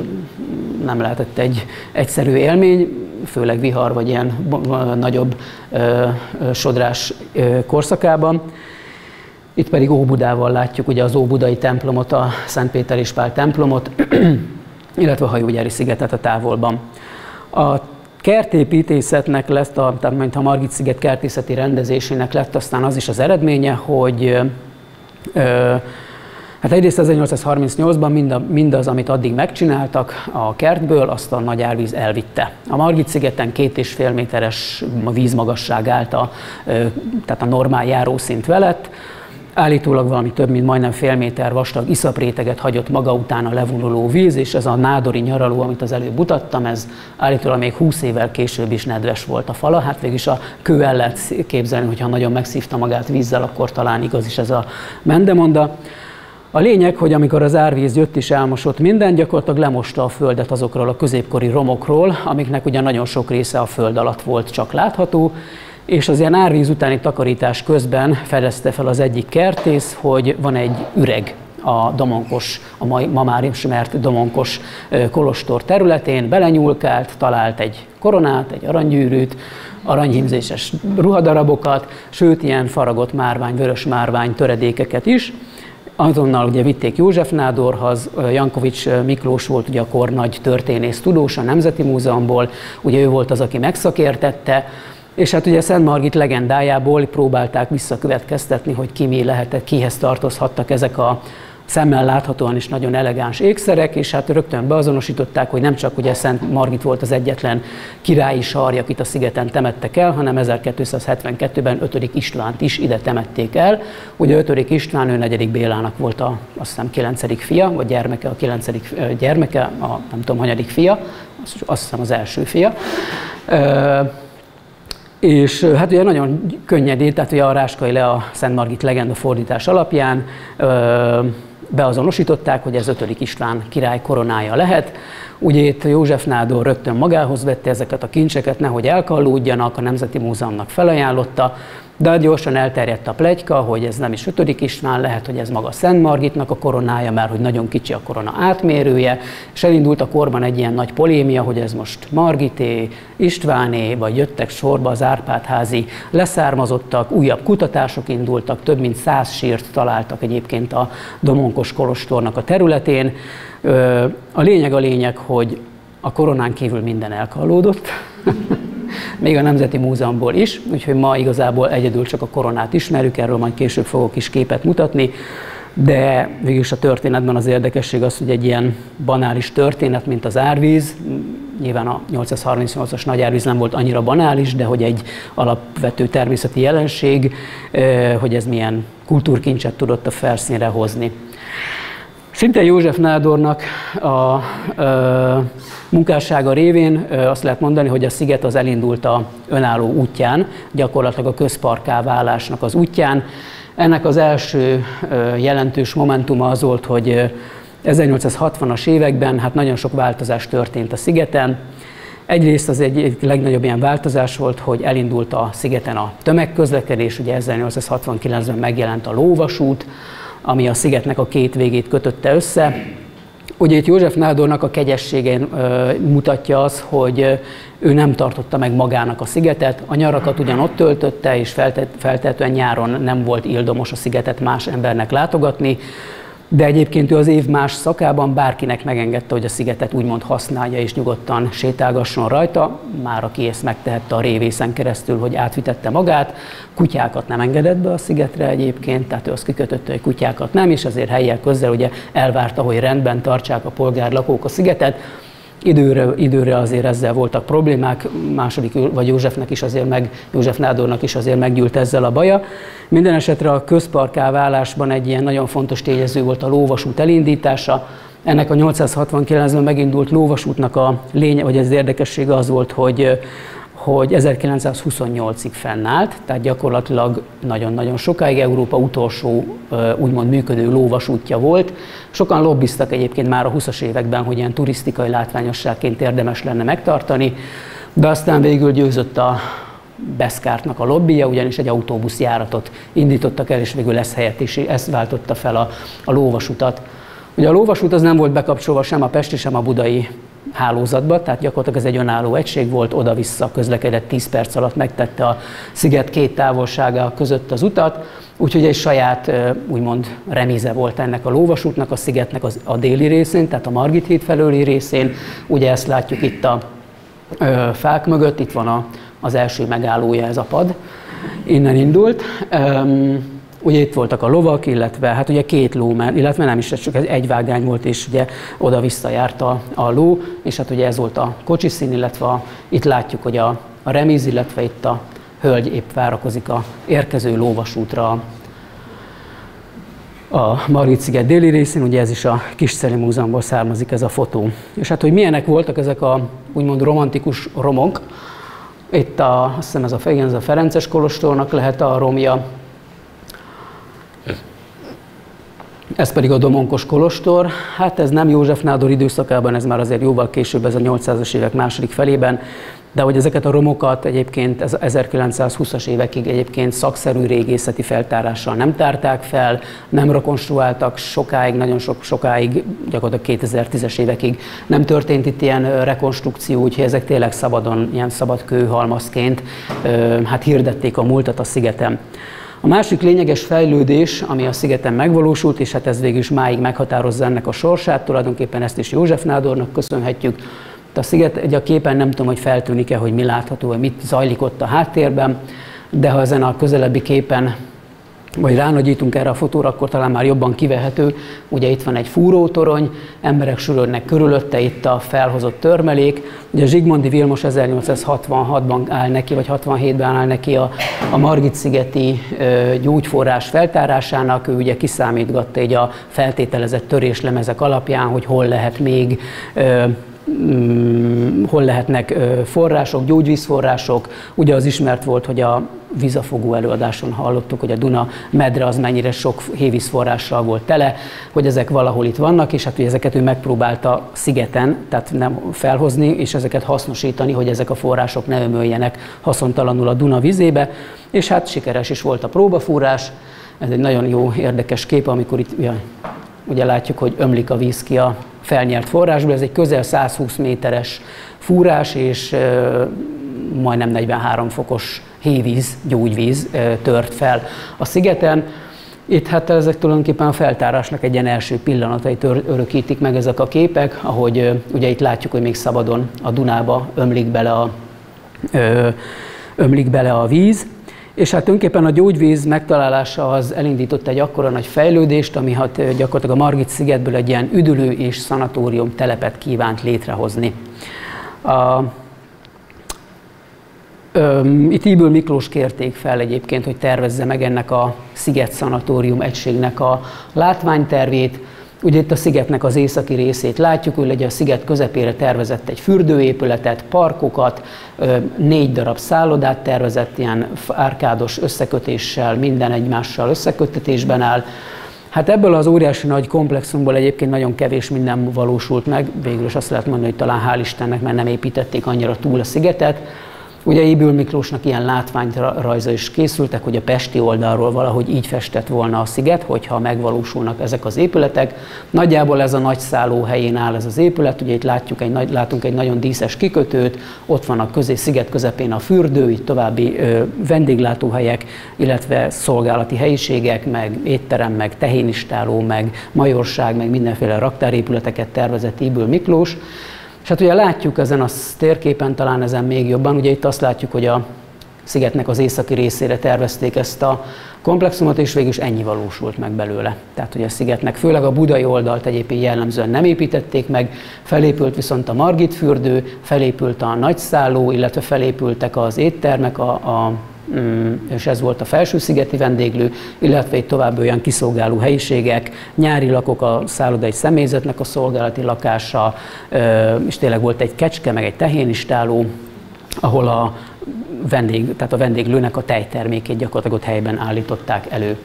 nem lehetett egy egyszerű élmény, főleg vihar vagy ilyen nagyobb ö, sodrás ö, korszakában. Itt pedig Óbudával látjuk ugye az Óbudai templomot, a Szent Péter és Pál templomot, <clears throat> illetve a hajógyári szigetet a távolban. A kertépítészetnek lett, a, tehát a Margit sziget kertészeti rendezésének lett aztán az is az eredménye, hogy ö, Hát egyrészt 1838-ban mind mindaz, amit addig megcsináltak a kertből, azt a nagy árvíz elvitte. A Margit-szigeten két és fél méteres vízmagasság állt a, tehát a normál járószint velett, Állítólag valami több, mint majdnem fél méter vastag iszapréteget hagyott maga után a levonuló víz, és ez a nádori nyaraló, amit az előbb mutattam, ez állítólag még 20 évvel később is nedves volt a fala. Hát végig a kő el lehet képzelni, hogyha nagyon megszívta magát vízzel, akkor talán igaz is ez a mendemonda. A lényeg, hogy amikor az árvíz jött és elmosott minden, gyakorlatilag lemosta a földet azokról a középkori romokról, amiknek ugye nagyon sok része a föld alatt volt csak látható, és az ilyen árvíz utáni takarítás közben fedezte fel az egyik kertész, hogy van egy üreg a Domonkos, a ma már ismert Domonkos kolostor területén, belenyúlkált, talált egy koronát, egy aranygyűrűt, aranyhímzéses ruhadarabokat, sőt ilyen faragott márvány, vörös márvány töredékeket is. Azonnal ugye vitték József Nádorhoz, Jankovics Miklós volt ugye a kor nagy történész tudós a Nemzeti Múzeumból, ugye ő volt az, aki megszakértette, és hát ugye Szent Margit legendájából próbálták visszakövetkeztetni, hogy ki mi lehetett, kihez tartozhattak ezek a szemmel láthatóan is nagyon elegáns ékszerek, és hát rögtön beazonosították, hogy nem csak ugye Szent Margit volt az egyetlen királyi sarja, akit a szigeten temettek el, hanem 1272-ben 5. Istvánt is ide temették el. Ugye 5. István, ő 4. Bélának volt a, azt hiszem 9. fia, vagy gyermeke, a 9. gyermeke, a nem tudom, hanyadik fia, azt hiszem az első fia. És hát ugye nagyon könnyedén, tehát ugye a Ráskai le a Szent Margit legenda fordítás alapján, beazonosították, hogy ez 5. István király koronája lehet. Ugye itt József Nádor rögtön magához vette ezeket a kincseket, nehogy elkallódjanak, a Nemzeti Múzeumnak felajánlotta, de gyorsan elterjedt a plegyka, hogy ez nem is 5. István, lehet, hogy ez maga Szent Margitnak a koronája, mert hogy nagyon kicsi a korona átmérője, és elindult a korban egy ilyen nagy polémia, hogy ez most Margité, Istváné, vagy jöttek sorba az Árpádházi leszármazottak, újabb kutatások indultak, több mint száz sírt találtak egyébként a Domonkos Kolostornak a területén. A lényeg a lényeg, hogy a koronán kívül minden elkallódott, <laughs> még a Nemzeti Múzeumból is, úgyhogy ma igazából egyedül csak a koronát ismerjük, erről majd később fogok is képet mutatni, de végülis a történetben az érdekesség az, hogy egy ilyen banális történet, mint az árvíz, nyilván a 838-as nagy árvíz nem volt annyira banális, de hogy egy alapvető természeti jelenség, hogy ez milyen kultúrkincset tudott a felszínre hozni. Szinte József Nádornak a, a munkássága révén azt lehet mondani, hogy a sziget az elindult a önálló útján, gyakorlatilag a közparká válásnak az útján. Ennek az első jelentős momentuma az volt, hogy 1860-as években hát nagyon sok változás történt a szigeten. Egyrészt az egy, egy legnagyobb ilyen változás volt, hogy elindult a szigeten a tömegközlekedés, ugye 1869-ben megjelent a lóvasút, ami a szigetnek a két végét kötötte össze. Ugye itt József Nádornak a kegyességén mutatja az, hogy ő nem tartotta meg magának a szigetet, a nyarakat ugyan ott töltötte, és feltétlenül nyáron nem volt ildomos a szigetet más embernek látogatni, de egyébként ő az év más szakában bárkinek megengedte, hogy a szigetet úgymond használja és nyugodtan sétálgasson rajta, már aki ezt megtehette a révészen keresztül, hogy átvitette magát, kutyákat nem engedett be a szigetre egyébként, tehát ő azt kikötötte, hogy kutyákat nem, és azért helyek közel ugye elvárta, hogy rendben tartsák a polgárlakók a szigetet, Időre, időre azért ezzel voltak problémák, második, vagy Józsefnek is azért meg, József Nádornak is azért meggyűlt ezzel a baja. Minden esetre a közparká válásban egy ilyen nagyon fontos tényező volt a lóvasút elindítása. Ennek a 869-ben megindult lóvasútnak a lénye, vagy az érdekessége az volt, hogy hogy 1928-ig fennállt, tehát gyakorlatilag nagyon-nagyon sokáig Európa utolsó úgymond működő lóvasútja volt. Sokan lobbiztak egyébként már a 20-as években, hogy ilyen turisztikai látványosságként érdemes lenne megtartani, de aztán végül győzött a Beszkártnak a lobbija, ugyanis egy autóbuszjáratot indítottak el, és végül ez helyett is ezt váltotta fel a, a lóvasutat. Ugye a lóvasút az nem volt bekapcsolva sem a pesti, sem a budai hálózatba, tehát gyakorlatilag ez egy önálló egység volt, oda-vissza közlekedett 10 perc alatt megtette a sziget két távolsága között az utat, úgyhogy egy saját úgymond remíze volt ennek a lóvasútnak, a szigetnek az, a déli részén, tehát a Margit híd felőli részén, ugye ezt látjuk itt a ö, fák mögött, itt van a, az első megállója ez a pad, innen indult. Um, Ugye itt voltak a lovak, illetve hát ugye két ló, illetve nem is, csak egy vágány volt, és ugye oda-vissza járt a, a ló, és hát ugye ez volt a kocsiszín, illetve a, itt látjuk, hogy a, a remíz, illetve itt a hölgy épp várakozik a érkező lóvasútra a Margit-sziget déli részén, ugye ez is a Kisszeli Múzeumból származik ez a fotó. És hát, hogy milyenek voltak ezek a úgymond romantikus romok, itt a, azt hiszem ez a, igen, ez a Ferences Kolostornak lehet a romja, Ez pedig a Domonkos Kolostor. Hát ez nem József Nádor időszakában, ez már azért jóval később, ez a 800-as évek második felében, de hogy ezeket a romokat egyébként ez 1920-as évekig egyébként szakszerű régészeti feltárással nem tárták fel, nem rekonstruáltak sokáig, nagyon sok, sokáig, gyakorlatilag 2010-es évekig nem történt itt ilyen rekonstrukció, úgyhogy ezek tényleg szabadon, ilyen szabad kőhalmazként hát hirdették a múltat a szigeten. A másik lényeges fejlődés, ami a szigeten megvalósult, és hát ez végül is máig meghatározza ennek a sorsát, tulajdonképpen ezt is József Nádornak köszönhetjük. A sziget egy a képen nem tudom, hogy feltűnik-e, hogy mi látható, hogy mit zajlik ott a háttérben, de ha ezen a közelebbi képen vagy ránagyítunk erre a fotóra, akkor talán már jobban kivehető. Ugye itt van egy fúrótorony, emberek sülődnek körülötte, itt a felhozott törmelék. Ugye Zsigmondi Vilmos 1866-ban áll neki, vagy 67-ben áll neki a, a Margit-szigeti gyógyforrás feltárásának. Ő ugye kiszámítgatta egy a feltételezett töréslemezek alapján, hogy hol lehet még mm, hol lehetnek források, gyógyvízforrások. Ugye az ismert volt, hogy a vízafogó előadáson hallottuk, hogy a Duna medre az mennyire sok hévízforrással volt tele, hogy ezek valahol itt vannak, és hát hogy ezeket ő megpróbálta szigeten, tehát nem felhozni, és ezeket hasznosítani, hogy ezek a források ne ömöljenek haszontalanul a Duna vizébe, és hát sikeres is volt a próbafúrás. Ez egy nagyon jó, érdekes kép, amikor itt ja, ugye látjuk, hogy ömlik a víz ki a felnyert forrásból. Ez egy közel 120 méteres fúrás, és majdnem 43 fokos hévíz, gyógyvíz tört fel a szigeten. Itt hát ezek tulajdonképpen a feltárásnak egy ilyen első pillanatait örökítik meg ezek a képek, ahogy ugye itt látjuk, hogy még szabadon a Dunába ömlik bele a, ö, ömlik bele a víz, és hát tulajdonképpen a gyógyvíz megtalálása az elindított egy akkora nagy fejlődést, ami hát gyakorlatilag a Margit szigetből egy ilyen üdülő és szanatórium telepet kívánt létrehozni. A, itt Íből Miklós kérték fel egyébként, hogy tervezze meg ennek a Sziget Szanatórium egységnek a látványtervét. Ugye itt a szigetnek az északi részét látjuk, hogy a sziget közepére tervezett egy fürdőépületet, parkokat, négy darab szállodát tervezett, ilyen árkádos összekötéssel, minden egymással összekötetésben áll. Hát ebből az óriási nagy komplexumból egyébként nagyon kevés minden valósult meg, végül is azt lehet mondani, hogy talán hál' Istennek, mert nem építették annyira túl a szigetet, Ugye Ébül Miklósnak ilyen látványrajza is készültek, hogy a pesti oldalról valahogy így festett volna a sziget, hogyha megvalósulnak ezek az épületek. Nagyjából ez a nagy szálló helyén áll ez az épület, ugye itt látjuk egy, látunk egy nagyon díszes kikötőt, ott van a közé sziget közepén a fürdő, itt további ö, vendéglátóhelyek, illetve szolgálati helyiségek, meg étterem, meg tehénistáló, meg majorság, meg mindenféle raktárépületeket tervezett Ébül Miklós. És hát ugye látjuk ezen a térképen, talán ezen még jobban, ugye itt azt látjuk, hogy a szigetnek az északi részére tervezték ezt a komplexumot, és végül is ennyi valósult meg belőle. Tehát, hogy a szigetnek főleg a budai oldalt egyébként jellemzően nem építették meg, felépült viszont a Margit fürdő, felépült a nagyszálló, illetve felépültek az éttermek, a, a és ez volt a felső-szigeti vendéglő, illetve egy további olyan kiszolgáló helyiségek, nyári lakok a szállodai személyzetnek a szolgálati lakása, és tényleg volt egy kecske, meg egy tehénistáló, ahol a vendég, tehát a vendéglőnek a tejtermékét gyakorlatilag ott helyben állították elő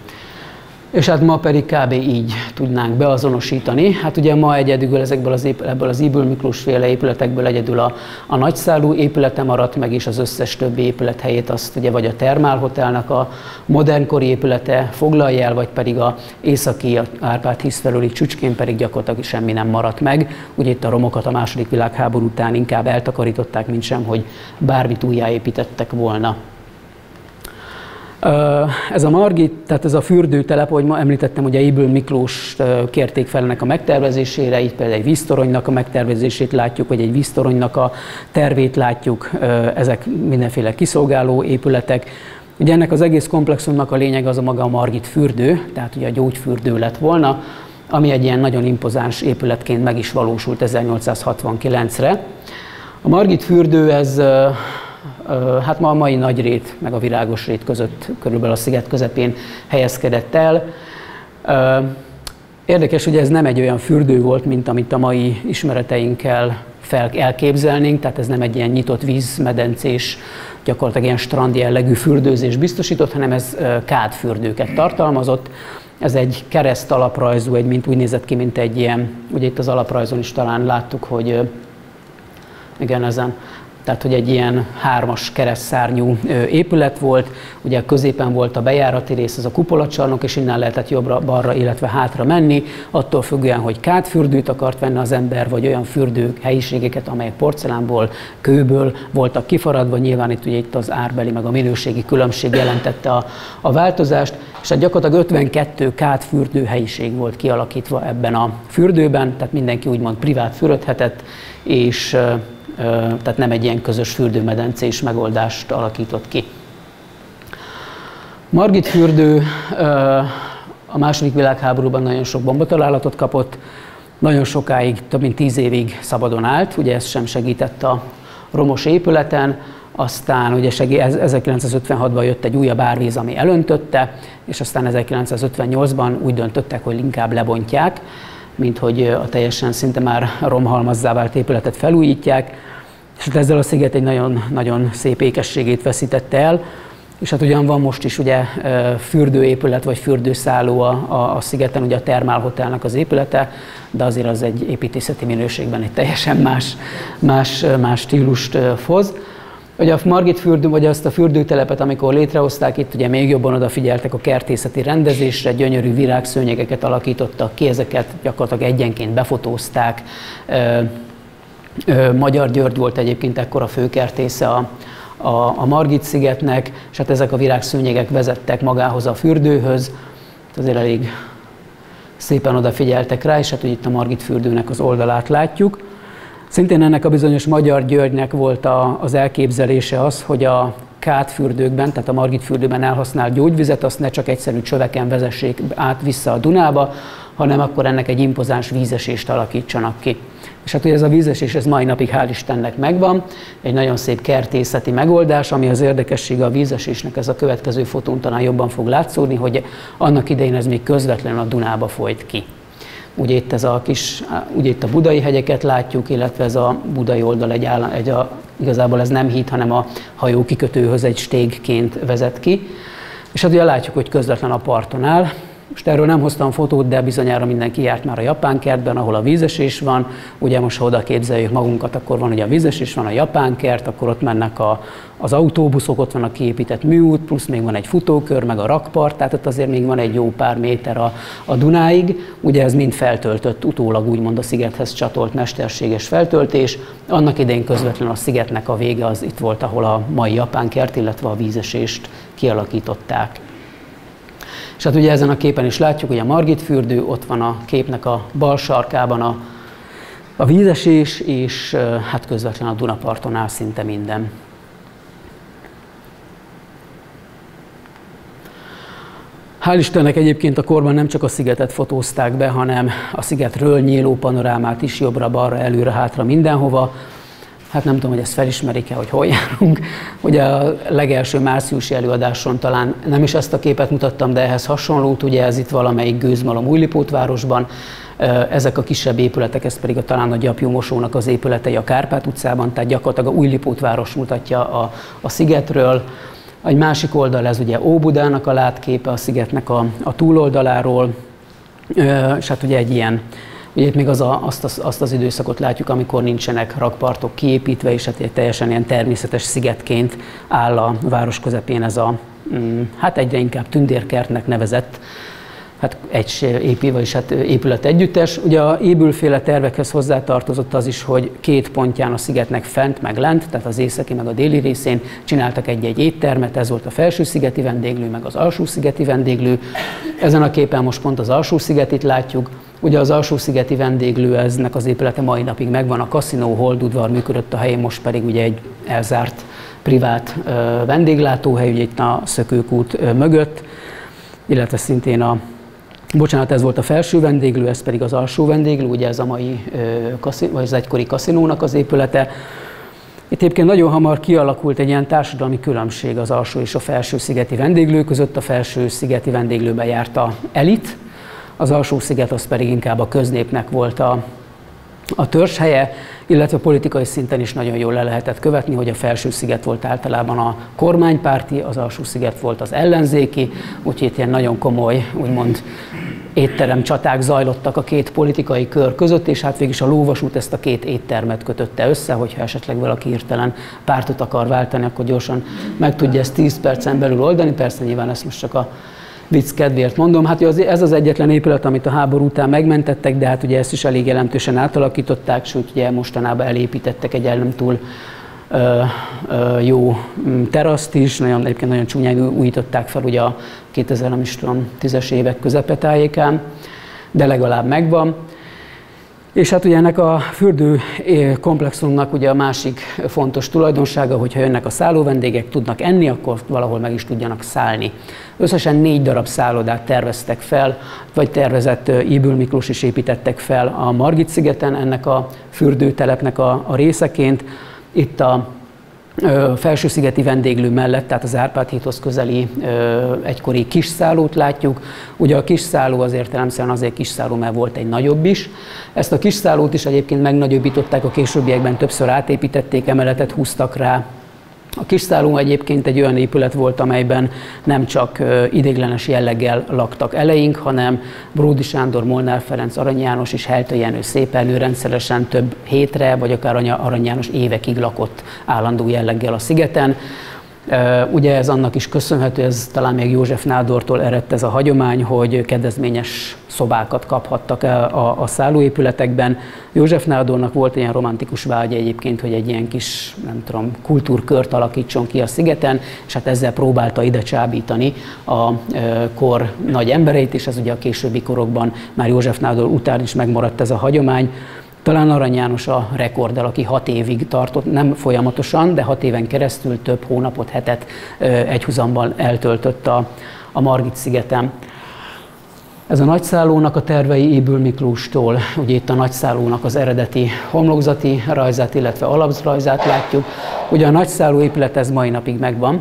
és hát ma pedig kb. így tudnánk beazonosítani. Hát ugye ma egyedül ezekből az, ebből az Ibül Miklós féle épületekből egyedül a, a nagyszálú épülete maradt meg, és az összes többi épület helyét azt ugye vagy a Termál Hotelnak a modernkori épülete foglalja el, vagy pedig a északi a Árpád hisz felüli csücskén pedig gyakorlatilag semmi nem maradt meg. Ugye itt a romokat a második világháború után inkább eltakarították, mint sem, hogy bármit újjáépítettek volna. Ez a Margit, tehát ez a fürdőtelep, ahogy ma említettem, ugye Éből Miklós kérték fel ennek a megtervezésére, itt például egy víztoronynak a megtervezését látjuk, vagy egy víztoronynak a tervét látjuk, ezek mindenféle kiszolgáló épületek. Ugye ennek az egész komplexumnak a lényeg az a maga a Margit fürdő, tehát ugye a gyógyfürdő lett volna, ami egy ilyen nagyon impozáns épületként meg is valósult 1869-re. A Margit fürdő ez hát ma a mai nagy rét, meg a virágos rét között, körülbelül a sziget közepén helyezkedett el. Érdekes, hogy ez nem egy olyan fürdő volt, mint amit a mai ismereteinkkel fel elképzelnénk, tehát ez nem egy ilyen nyitott vízmedencés, gyakorlatilag ilyen strand jellegű fürdőzés biztosított, hanem ez kádfürdőket tartalmazott. Ez egy kereszt alaprajzú, egy, mint úgy nézett ki, mint egy ilyen, ugye itt az alaprajzon is talán láttuk, hogy igen, ezen tehát hogy egy ilyen hármas keresztszárnyú épület volt, ugye középen volt a bejárati rész, ez a kupolacsarnok, és innen lehetett jobbra-balra, illetve hátra menni, attól függően, hogy kádfürdőt akart venni az ember, vagy olyan fürdő helyiségeket, amelyek porcelánból, kőből voltak kifaradva, nyilván itt ugye itt az árbeli, meg a minőségi különbség jelentette a, a változást, és hát gyakorlatilag 52 kádfürdő helyiség volt kialakítva ebben a fürdőben, tehát mindenki úgymond privát fürödhetett, és tehát nem egy ilyen közös fürdőmedencés megoldást alakított ki. Margit fürdő a második világháborúban nagyon sok bombatalálatot kapott, nagyon sokáig, több mint tíz évig szabadon állt, ugye ez sem segített a romos épületen, aztán ugye 1956-ban jött egy újabb árvíz, ami elöntötte, és aztán 1958-ban úgy döntöttek, hogy inkább lebontják, mint hogy a teljesen szinte már romhalmazzá vált épületet felújítják, és hát ezzel a sziget egy nagyon, nagyon szép ékességét veszítette el. És hát ugyan van most is ugye fürdőépület vagy fürdőszálló a, a, a szigeten, ugye a Termál Hotelnek az épülete, de azért az egy építészeti minőségben egy teljesen más, más, más stílust hoz. Ugye a Margit fürdő, vagy azt a fürdőtelepet, amikor létrehozták, itt ugye még jobban odafigyeltek a kertészeti rendezésre, gyönyörű virágszőnyegeket alakítottak ki, ezeket gyakorlatilag egyenként befotózták. Magyar György volt egyébként ekkor a főkertésze a, a, a Margit szigetnek, és hát ezek a virágszőnyegek vezettek magához a fürdőhöz. Azért elég szépen odafigyeltek rá, és hát hogy itt a Margit fürdőnek az oldalát látjuk. Szintén ennek a bizonyos Magyar Györgynek volt a, az elképzelése az, hogy a kátfürdőkben, tehát a Margit fürdőben elhasznált gyógyvizet, azt ne csak egyszerű csöveken vezessék át vissza a Dunába, hanem akkor ennek egy impozáns vízesést alakítsanak ki. És hát ugye ez a vízesés, ez mai napig hál' Istennek megvan, egy nagyon szép kertészeti megoldás, ami az érdekessége a vízesésnek, ez a következő fotón talán jobban fog látszódni, hogy annak idején ez még közvetlenül a Dunába folyt ki. Ugye itt, ez a kis, ugye itt a budai hegyeket látjuk, illetve ez a budai oldal egy, állam, egy a, igazából ez nem híd, hanem a hajó kikötőhöz egy stégként vezet ki. És hát ugye látjuk, hogy közvetlen a parton áll, most erről nem hoztam fotót, de bizonyára mindenki járt már a japán kertben, ahol a vízesés van. Ugye most, ha oda képzeljük magunkat, akkor van ugye a vízesés, van a japán kert, akkor ott mennek a, az autóbuszok, ott van a kiépített műút, plusz még van egy futókör, meg a rakpart, tehát ott azért még van egy jó pár méter a, a Dunáig. Ugye ez mind feltöltött, utólag úgymond a szigethez csatolt mesterséges feltöltés. Annak idején közvetlenül a szigetnek a vége az itt volt, ahol a mai japán kert, illetve a vízesést kialakították. És hát ugye ezen a képen is látjuk, hogy a Margit fürdő, ott van a képnek a bal sarkában a, a vízesés, és hát közvetlenül a Dunaparton áll szinte minden. Hál' Istennek egyébként a korban nem csak a szigetet fotózták be, hanem a szigetről nyíló panorámát is jobbra-balra, előre-hátra mindenhova hát nem tudom, hogy ezt felismerik-e, hogy hol járunk. Ugye a legelső márciusi előadáson talán nem is ezt a képet mutattam, de ehhez hasonlót, ugye ez itt valamelyik gőzmalom Újlipótvárosban, ezek a kisebb épületek, ez pedig a, talán a Gyapjú Mosónak az épületei a Kárpát utcában, tehát gyakorlatilag a Újlipótváros mutatja a, a szigetről. Egy másik oldal ez ugye Óbudának a látképe a szigetnek a, a túloldaláról, és hát ugye egy ilyen Ugye itt még az a, azt, az, azt az időszakot látjuk, amikor nincsenek rakpartok kiépítve, és hát egy teljesen ilyen természetes szigetként áll a város közepén ez a, mm, hát egyre inkább tündérkertnek nevezett hát egy épi, vagyis hát épület együttes. Ugye a ébülféle tervekhez hozzátartozott az is, hogy két pontján a szigetnek fent meg lent, tehát az északi meg a déli részén csináltak egy-egy éttermet, ez volt a felső szigeti vendéglő, meg az alsó szigeti vendéglő. Ezen a képen most pont az alsó szigetit látjuk, Ugye az alsó-szigeti vendéglő eznek az épülete mai napig megvan, a kaszinó holdudvar működött a helyén, most pedig ugye egy elzárt privát vendéglátóhely, ugye itt a Szökőkút mögött, illetve szintén a Bocsánat, ez volt a felső vendéglő, ez pedig az alsó vendéglő, ugye ez a mai, vagy az egykori kaszinónak az épülete. Itt egyébként nagyon hamar kialakult egy ilyen társadalmi különbség az alsó és a felső szigeti vendéglő között. A felső szigeti vendéglőben járt a elit, az alsó sziget az pedig inkább a köznépnek volt a, a törzshelye, illetve politikai szinten is nagyon jól le lehetett követni, hogy a felső sziget volt általában a kormánypárti, az alsó sziget volt az ellenzéki, úgyhogy itt ilyen nagyon komoly, úgymond étterem csaták zajlottak a két politikai kör között, és hát végig a lóvasút ezt a két éttermet kötötte össze, hogyha esetleg valaki hirtelen pártot akar váltani, akkor gyorsan meg tudja ezt 10 percen belül oldani. Persze nyilván ezt most csak a vicc kedvéért mondom, hát ez az egyetlen épület, amit a háború után megmentettek, de hát ugye ezt is elég jelentősen átalakították, sőt ugye mostanában elépítettek egy nem túl ö, ö, jó mm, teraszt is, nagyon, egyébként nagyon csúnyán újították fel ugye a 2000, nem is tudom, 10-es évek közepetájékán, de legalább megvan. És hát ugye ennek a fürdő eh, komplexumnak ugye a másik fontos tulajdonsága, hogyha jönnek a szállóvendégek, tudnak enni, akkor valahol meg is tudjanak szállni. Összesen négy darab szállodát terveztek fel, vagy tervezett eh, Ibül Miklós is építettek fel a Margit szigeten ennek a fürdőtelepnek a, a részeként. Itt a felsőszigeti vendéglő mellett, tehát az Árpád hídhoz közeli egykori kisszállót látjuk. Ugye a kisszálló az értelemszerűen azért kisszálló, mert volt egy nagyobb is. Ezt a kisszállót is egyébként megnagyobbították, a későbbiekben többször átépítették, emeletet húztak rá, a kiszálló egyébként egy olyan épület volt, amelyben nem csak idéglenes jelleggel laktak eleink, hanem Bródi Sándor, Molnár Ferenc, Arany János és Helta Jenő szép rendszeresen több hétre, vagy akár Arany János évekig lakott állandó jelleggel a szigeten. Ugye ez annak is köszönhető, ez talán még József Nádortól eredt ez a hagyomány, hogy kedvezményes szobákat kaphattak el a, a szállóépületekben. József Nádornak volt ilyen romantikus vágya egyébként, hogy egy ilyen kis, nem tudom, kultúrkört alakítson ki a szigeten, és hát ezzel próbálta ide csábítani a kor nagy embereit, és ez ugye a későbbi korokban már József Nádor után is megmaradt ez a hagyomány. Talán Arany János a rekorddal, aki hat évig tartott, nem folyamatosan, de hat éven keresztül több hónapot, hetet egyhuzamban eltöltött a, a Margit szigeten. Ez a nagyszállónak a tervei Ébül Miklóstól, ugye itt a nagyszállónak az eredeti homlokzati rajzát, illetve alaprajzát látjuk. Ugye a nagyszálló épület ez mai napig megvan.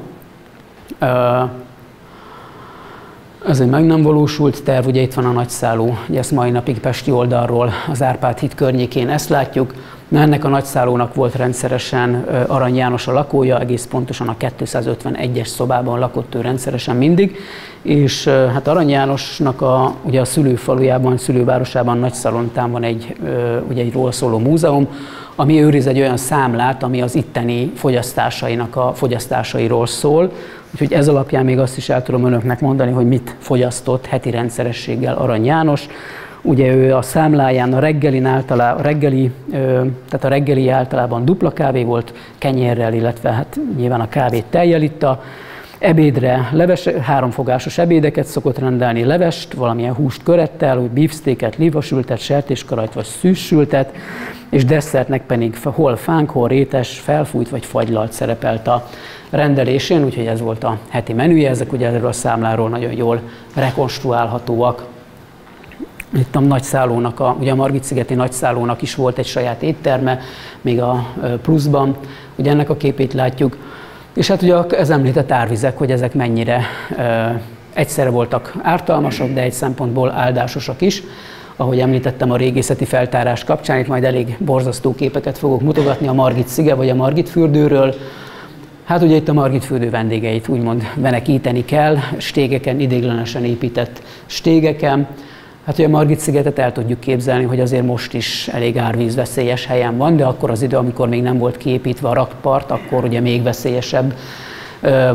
Ez egy meg nem valósult terv, ugye itt van a nagyszálló, ugye ezt mai napig Pesti oldalról, az Árpád híd környékén ezt látjuk. Na, ennek a nagyszállónak volt rendszeresen Arany János a lakója, egész pontosan a 251-es szobában lakott ő rendszeresen mindig, és hát Arany Jánosnak a, ugye a szülőfalujában, szülővárosában Nagyszalontán van egy, ugye egy róla szóló múzeum, ami őriz egy olyan számlát, ami az itteni fogyasztásainak a fogyasztásairól szól, Úgyhogy ez alapján még azt is el tudom önöknek mondani, hogy mit fogyasztott heti rendszerességgel Arany János. Ugye ő a számláján a reggeli, általá, a reggeli, tehát a reggeli általában dupla kávé volt, kenyérrel, illetve hát nyilván a kávét tejjel itta, Ebédre leves, háromfogásos ebédeket szokott rendelni, levest, valamilyen húst körettel, úgy beefsteaket, livasültet, sertéskarajt vagy szűsültet, és desszertnek pedig hol fánk, hol rétes, felfújt vagy fagylalt szerepelt a rendelésén, úgyhogy ez volt a heti menüje, ezek ugye erről a számláról nagyon jól rekonstruálhatóak. Itt a nagyszállónak, a, ugye a Margit-szigeti nagyszállónak is volt egy saját étterme, még a pluszban, ugye ennek a képét látjuk. És hát ugye ez említett árvizek, hogy ezek mennyire e, egyszerre voltak ártalmasak, de egy szempontból áldásosak is. Ahogy említettem a régészeti feltárás kapcsán, itt majd elég borzasztó képeket fogok mutogatni a Margit szige vagy a Margit fürdőről, Hát ugye itt a Margit fürdő vendégeit úgymond venekíteni kell, stégeken, idéglenesen épített stégeken. Hát ugye a Margit szigetet el tudjuk képzelni, hogy azért most is elég árvízveszélyes helyen van, de akkor az idő, amikor még nem volt kiépítve a rakpart, akkor ugye még veszélyesebb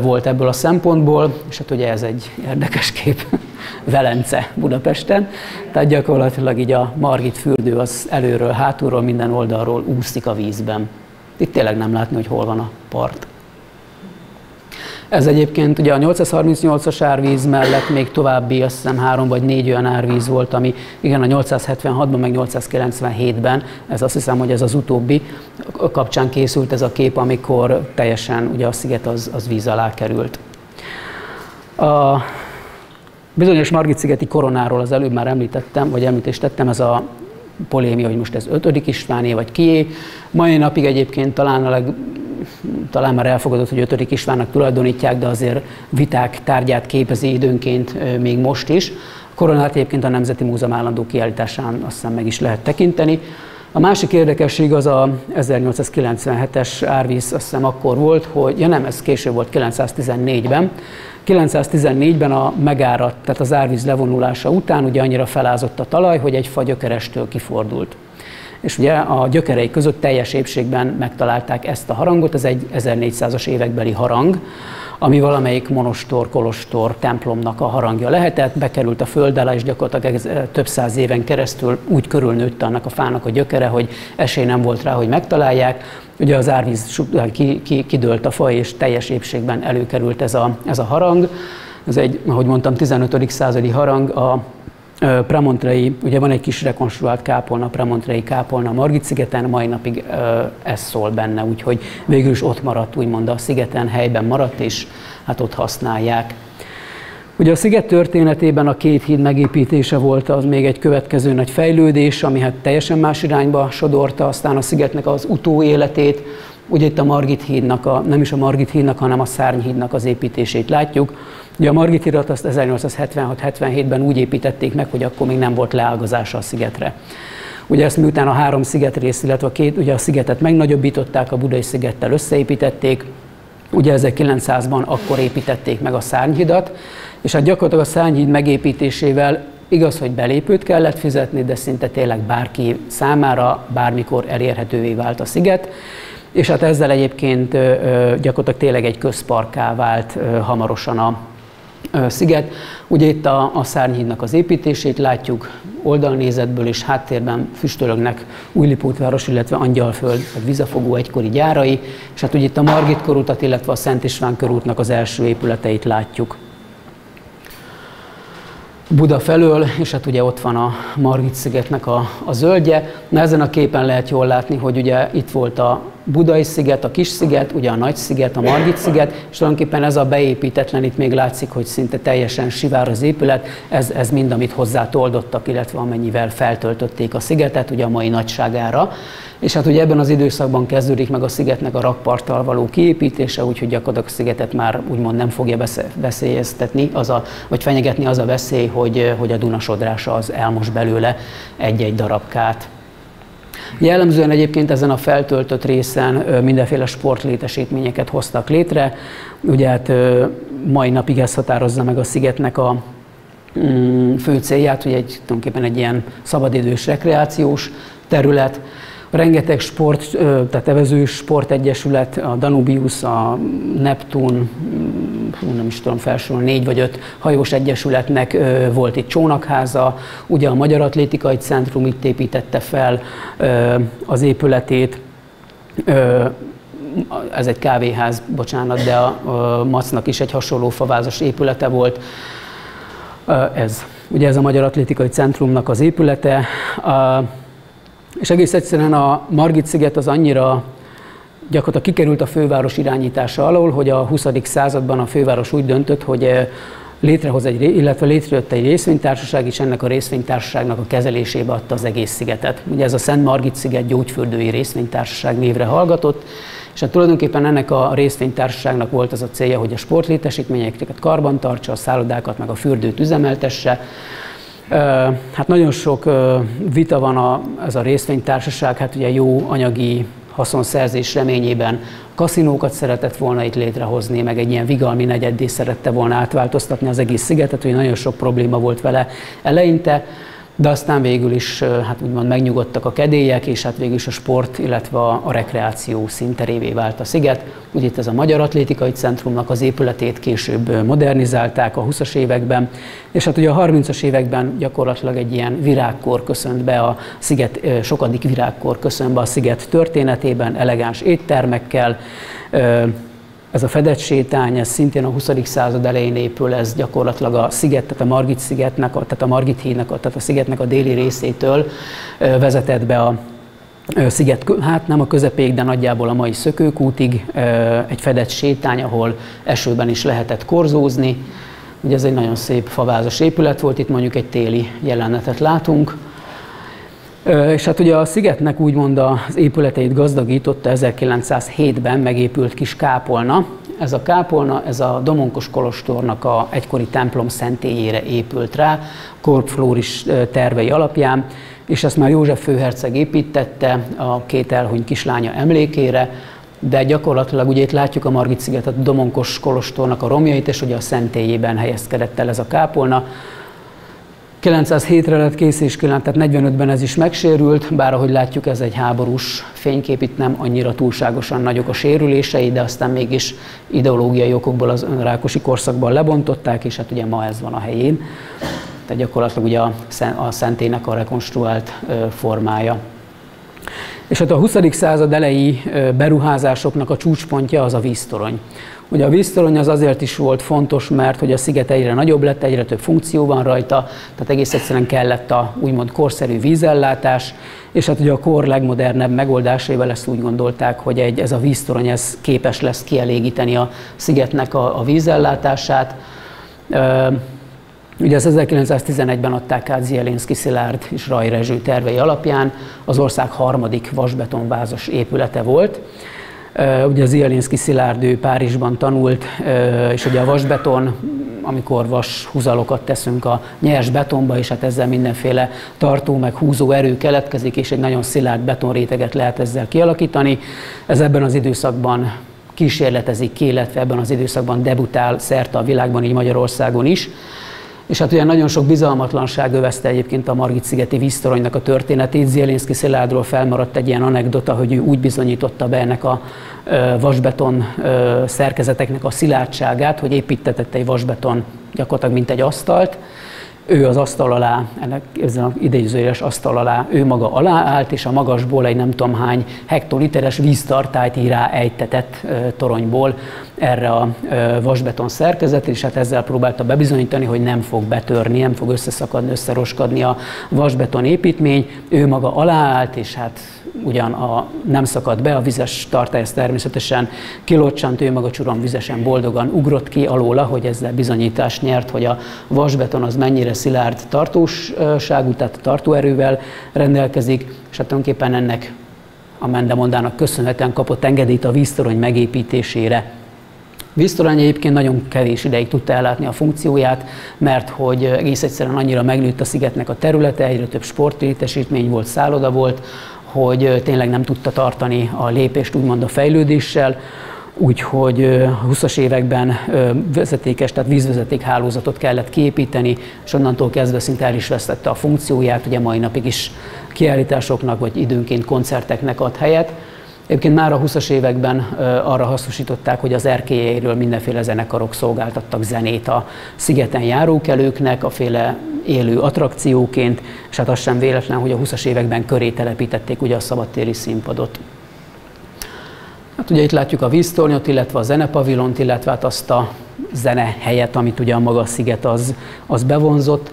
volt ebből a szempontból, és hát ugye ez egy érdekes kép, <laughs> Velence Budapesten, tehát gyakorlatilag így a Margit fürdő az előről, hátulról, minden oldalról úszik a vízben. Itt tényleg nem látni, hogy hol van a part. Ez egyébként ugye a 838-as árvíz mellett még további, azt hiszem három vagy négy olyan árvíz volt, ami igen a 876-ban, meg 897-ben, ez azt hiszem, hogy ez az utóbbi kapcsán készült ez a kép, amikor teljesen ugye a sziget az, az víz alá került. A bizonyos Margit-szigeti koronáról az előbb már említettem, vagy említést tettem, ez a polémia, hogy most ez ötödik Istváné vagy kié. Mai napig egyébként talán a leg, talán már elfogadott, hogy ötödik Istvánnak tulajdonítják, de azért viták tárgyát képezi időnként még most is. A koronát egyébként a Nemzeti Múzeum állandó kiállításán azt hiszem meg is lehet tekinteni. A másik érdekesség az a 1897-es árvíz, azt hiszem akkor volt, hogy, ja nem, ez később volt, 914-ben. 914-ben a megáradt, tehát az árvíz levonulása után ugye annyira felázott a talaj, hogy egy fa gyökerestől kifordult és ugye a gyökerei között teljes épségben megtalálták ezt a harangot, ez egy 1400-as évekbeli harang, ami valamelyik monostor, kolostor, templomnak a harangja lehetett, bekerült a föld alá, és gyakorlatilag több száz éven keresztül úgy körülnőtt annak a fának a gyökere, hogy esély nem volt rá, hogy megtalálják. Ugye az árvíz ki, ki, kidőlt a fa, és teljes épségben előkerült ez a, ez a harang. Ez egy, ahogy mondtam, 15. századi harang, a Premontrei, ugye van egy kis rekonstruált kápolna, Premontrei kápolna Margit szigeten, mai napig ez szól benne, úgyhogy végül is ott maradt, úgymond a szigeten, helyben maradt, és hát ott használják. Ugye a sziget történetében a két híd megépítése volt az még egy következő nagy fejlődés, ami hát teljesen más irányba sodorta aztán a szigetnek az utóéletét. Ugye itt a Margit hídnak, a, nem is a Margit hídnak, hanem a Szárny hídnak az építését látjuk. Ugye a Margit hídat azt 1876-77-ben úgy építették meg, hogy akkor még nem volt leágazása a szigetre. Ugye ezt miután a három szigetrész, illetve a két, ugye a szigetet megnagyobbították, a Budai szigettel összeépítették, ugye 1900-ban akkor építették meg a szárnyhidat, és hát gyakorlatilag a szárnyhíd megépítésével igaz, hogy belépőt kellett fizetni, de szinte tényleg bárki számára bármikor elérhetővé vált a sziget, és hát ezzel egyébként gyakorlatilag tényleg egy közparká vált hamarosan a sziget. Ugye itt a, a szárnyhídnak az építését látjuk oldalnézetből, és háttérben füstölögnek Újlipótváros, illetve Angyalföld, vagy vizafogó egykori gyárai, és hát ugye itt a Margit körútat, illetve a Szent István körútnak az első épületeit látjuk. Buda felől, és hát ugye ott van a Margit szigetnek a, a zöldje. Na ezen a képen lehet jól látni, hogy ugye itt volt a Budai sziget, a kis sziget, ugye a nagy sziget, a Margit sziget, és tulajdonképpen ez a beépítetlen, itt még látszik, hogy szinte teljesen sivár az épület, ez, ez mind, amit hozzá toldottak, illetve amennyivel feltöltötték a szigetet, ugye a mai nagyságára. És hát ugye ebben az időszakban kezdődik meg a szigetnek a rakparttal való kiépítése, úgyhogy gyakorlatilag a szigetet már úgymond nem fogja veszélyeztetni, az a, vagy fenyegetni az a veszély, hogy, hogy a Dunasodrása az elmos belőle egy-egy darabkát. Jellemzően egyébként ezen a feltöltött részen mindenféle sportlétesítményeket hoztak létre. Ugye hát mai napig ez határozza meg a szigetnek a mm, fő célját, hogy egy, tulajdonképpen egy ilyen szabadidős rekreációs terület. Rengeteg sport, tehát evező sportegyesület, a Danubius, a Neptun, nem is tudom felsorolni, négy vagy öt hajós egyesületnek volt itt csónakháza, ugye a Magyar Atlétikai Centrum itt építette fel az épületét, ez egy kávéház, bocsánat, de a Macnak is egy hasonló favázas épülete volt. Ez. Ugye ez a Magyar Atlétikai Centrumnak az épülete. És egész egyszerűen a Margit-sziget az annyira gyakorlatilag kikerült a főváros irányítása alól, hogy a 20. században a főváros úgy döntött, hogy eh, létrehoz egy, illetve létrejött egy részvénytársaság, és ennek a részvénytársaságnak a kezelésébe adta az egész szigetet. Ugye ez a Szent Margit sziget gyógyfürdői részvénytársaság névre hallgatott, és hát tulajdonképpen ennek a részvénytársaságnak volt az a célja, hogy a sportlétesítményeket karbantartsa, a szállodákat meg a fürdőt üzemeltesse, Hát nagyon sok vita van a, ez a részvénytársaság, hát ugye jó anyagi haszonszerzés reményében. Kaszinókat szeretett volna itt létrehozni, meg egy ilyen vigalmi negyeddé szerette volna átváltoztatni az egész szigetet, hogy nagyon sok probléma volt vele eleinte de aztán végül is hát úgymond megnyugodtak a kedélyek, és hát végül is a sport, illetve a, a rekreáció szinterévé vált a sziget. Úgy itt ez a Magyar Atlétikai Centrumnak az épületét később modernizálták a 20-as években, és hát ugye a 30-as években gyakorlatilag egy ilyen virágkor köszönt be a sziget, sokadik virágkor köszönt be a sziget történetében, elegáns éttermekkel, ez a fedett sétány, ez szintén a 20. század elején épül, ez gyakorlatilag a sziget, tehát a Margit szigetnek, tehát a Margit hídnak, tehát a szigetnek a déli részétől vezetett be a sziget, hát nem a közepéig, de nagyjából a mai szökőkútig egy fedett sétány, ahol esőben is lehetett korzózni. Ugye ez egy nagyon szép favázas épület volt, itt mondjuk egy téli jelenetet látunk. És hát ugye a szigetnek úgymond az épületeit gazdagította 1907-ben megépült kis kápolna. Ez a kápolna, ez a Domonkos Kolostornak a egykori templom szentélyére épült rá, Korp Flóris tervei alapján, és ezt már József főherceg építette a két elhuny kislánya emlékére, de gyakorlatilag ugye itt látjuk a Margit szigetet, a Domonkos Kolostornak a romjait, és ugye a szentélyében helyezkedett el ez a kápolna. 907-re lett kész, és tehát 45-ben ez is megsérült, bár ahogy látjuk, ez egy háborús fénykép, itt nem annyira túlságosan nagyok a sérülései, de aztán mégis ideológiai okokból az Rákosi korszakban lebontották, és hát ugye ma ez van a helyén. Tehát gyakorlatilag ugye a, a szentének a rekonstruált formája. És hát a 20. század elejé beruházásoknak a csúcspontja az a víztorony. Ugye a víztorony az azért is volt fontos, mert hogy a sziget egyre nagyobb lett, egyre több funkció van rajta, tehát egész egyszerűen kellett a úgymond korszerű vízellátás, és hát ugye a kor legmodernebb megoldásaival ezt úgy gondolták, hogy egy, ez a víztorony ez képes lesz kielégíteni a szigetnek a, a vízellátását. Ugye az 1911-ben adták át Zielinski Szilárd és Raj Rezső tervei alapján, az ország harmadik vasbetonvázas épülete volt. Ugye az Ielinszki Szilárd ő Párizsban tanult, és ugye a vasbeton, amikor vas húzalokat teszünk a nyers betonba, és hát ezzel mindenféle tartó meg húzó erő keletkezik, és egy nagyon szilárd betonréteget lehet ezzel kialakítani. Ez ebben az időszakban kísérletezik ki, illetve ebben az időszakban debutál szerte a világban, így Magyarországon is. És hát ugye nagyon sok bizalmatlanság övezte egyébként a Margit-szigeti víztoronynak a történetét. Zielinszki Szilárdról felmaradt egy ilyen anekdota, hogy ő úgy bizonyította be ennek a vasbeton szerkezeteknek a szilárdságát, hogy építetett egy vasbeton gyakorlatilag mint egy asztalt, ő az asztal alá, ennek az idézőjeles asztal alá, ő maga alá állt, és a magasból egy nem tudom hány hektoliteres víztartályt írá ejtetett toronyból erre a vasbeton szerkezet, és hát ezzel próbálta bebizonyítani, hogy nem fog betörni, nem fog összeszakadni, összeroskadni a vasbeton építmény. Ő maga aláállt, és hát ugyan a, nem szakadt be, a vizes tartály ez természetesen kilocsant, ő maga csuron vizesen boldogan ugrott ki alóla, hogy ezzel bizonyítást nyert, hogy a vasbeton az mennyire szilárd tartóságú, tehát tartóerővel rendelkezik, és hát tulajdonképpen ennek a Mendemondának köszönhetően kapott engedélyt a víztorony megépítésére. Víztorony egyébként nagyon kevés ideig tudta ellátni a funkcióját, mert hogy egész egyszerűen annyira megnőtt a szigetnek a területe, egyre több sportlétesítmény volt, szálloda volt, hogy tényleg nem tudta tartani a lépést úgymond a fejlődéssel, úgyhogy a 20-as években vezetékes, tehát vízvezeték hálózatot kellett kiépíteni, és onnantól kezdve szinte el is vesztette a funkcióját, ugye mai napig is kiállításoknak vagy időnként koncerteknek ad helyet. Egyébként már a 20-as években arra hasznosították, hogy az erkélyeiről mindenféle zenekarok szolgáltattak zenét a szigeten járókelőknek, a féle élő attrakcióként, és hát az sem véletlen, hogy a 20-as években köré telepítették ugye a szabadtéri színpadot. Hát ugye itt látjuk a víztornyot, illetve a zenepavilont, illetve hát azt a zene helyet, amit ugye a maga sziget az, az bevonzott.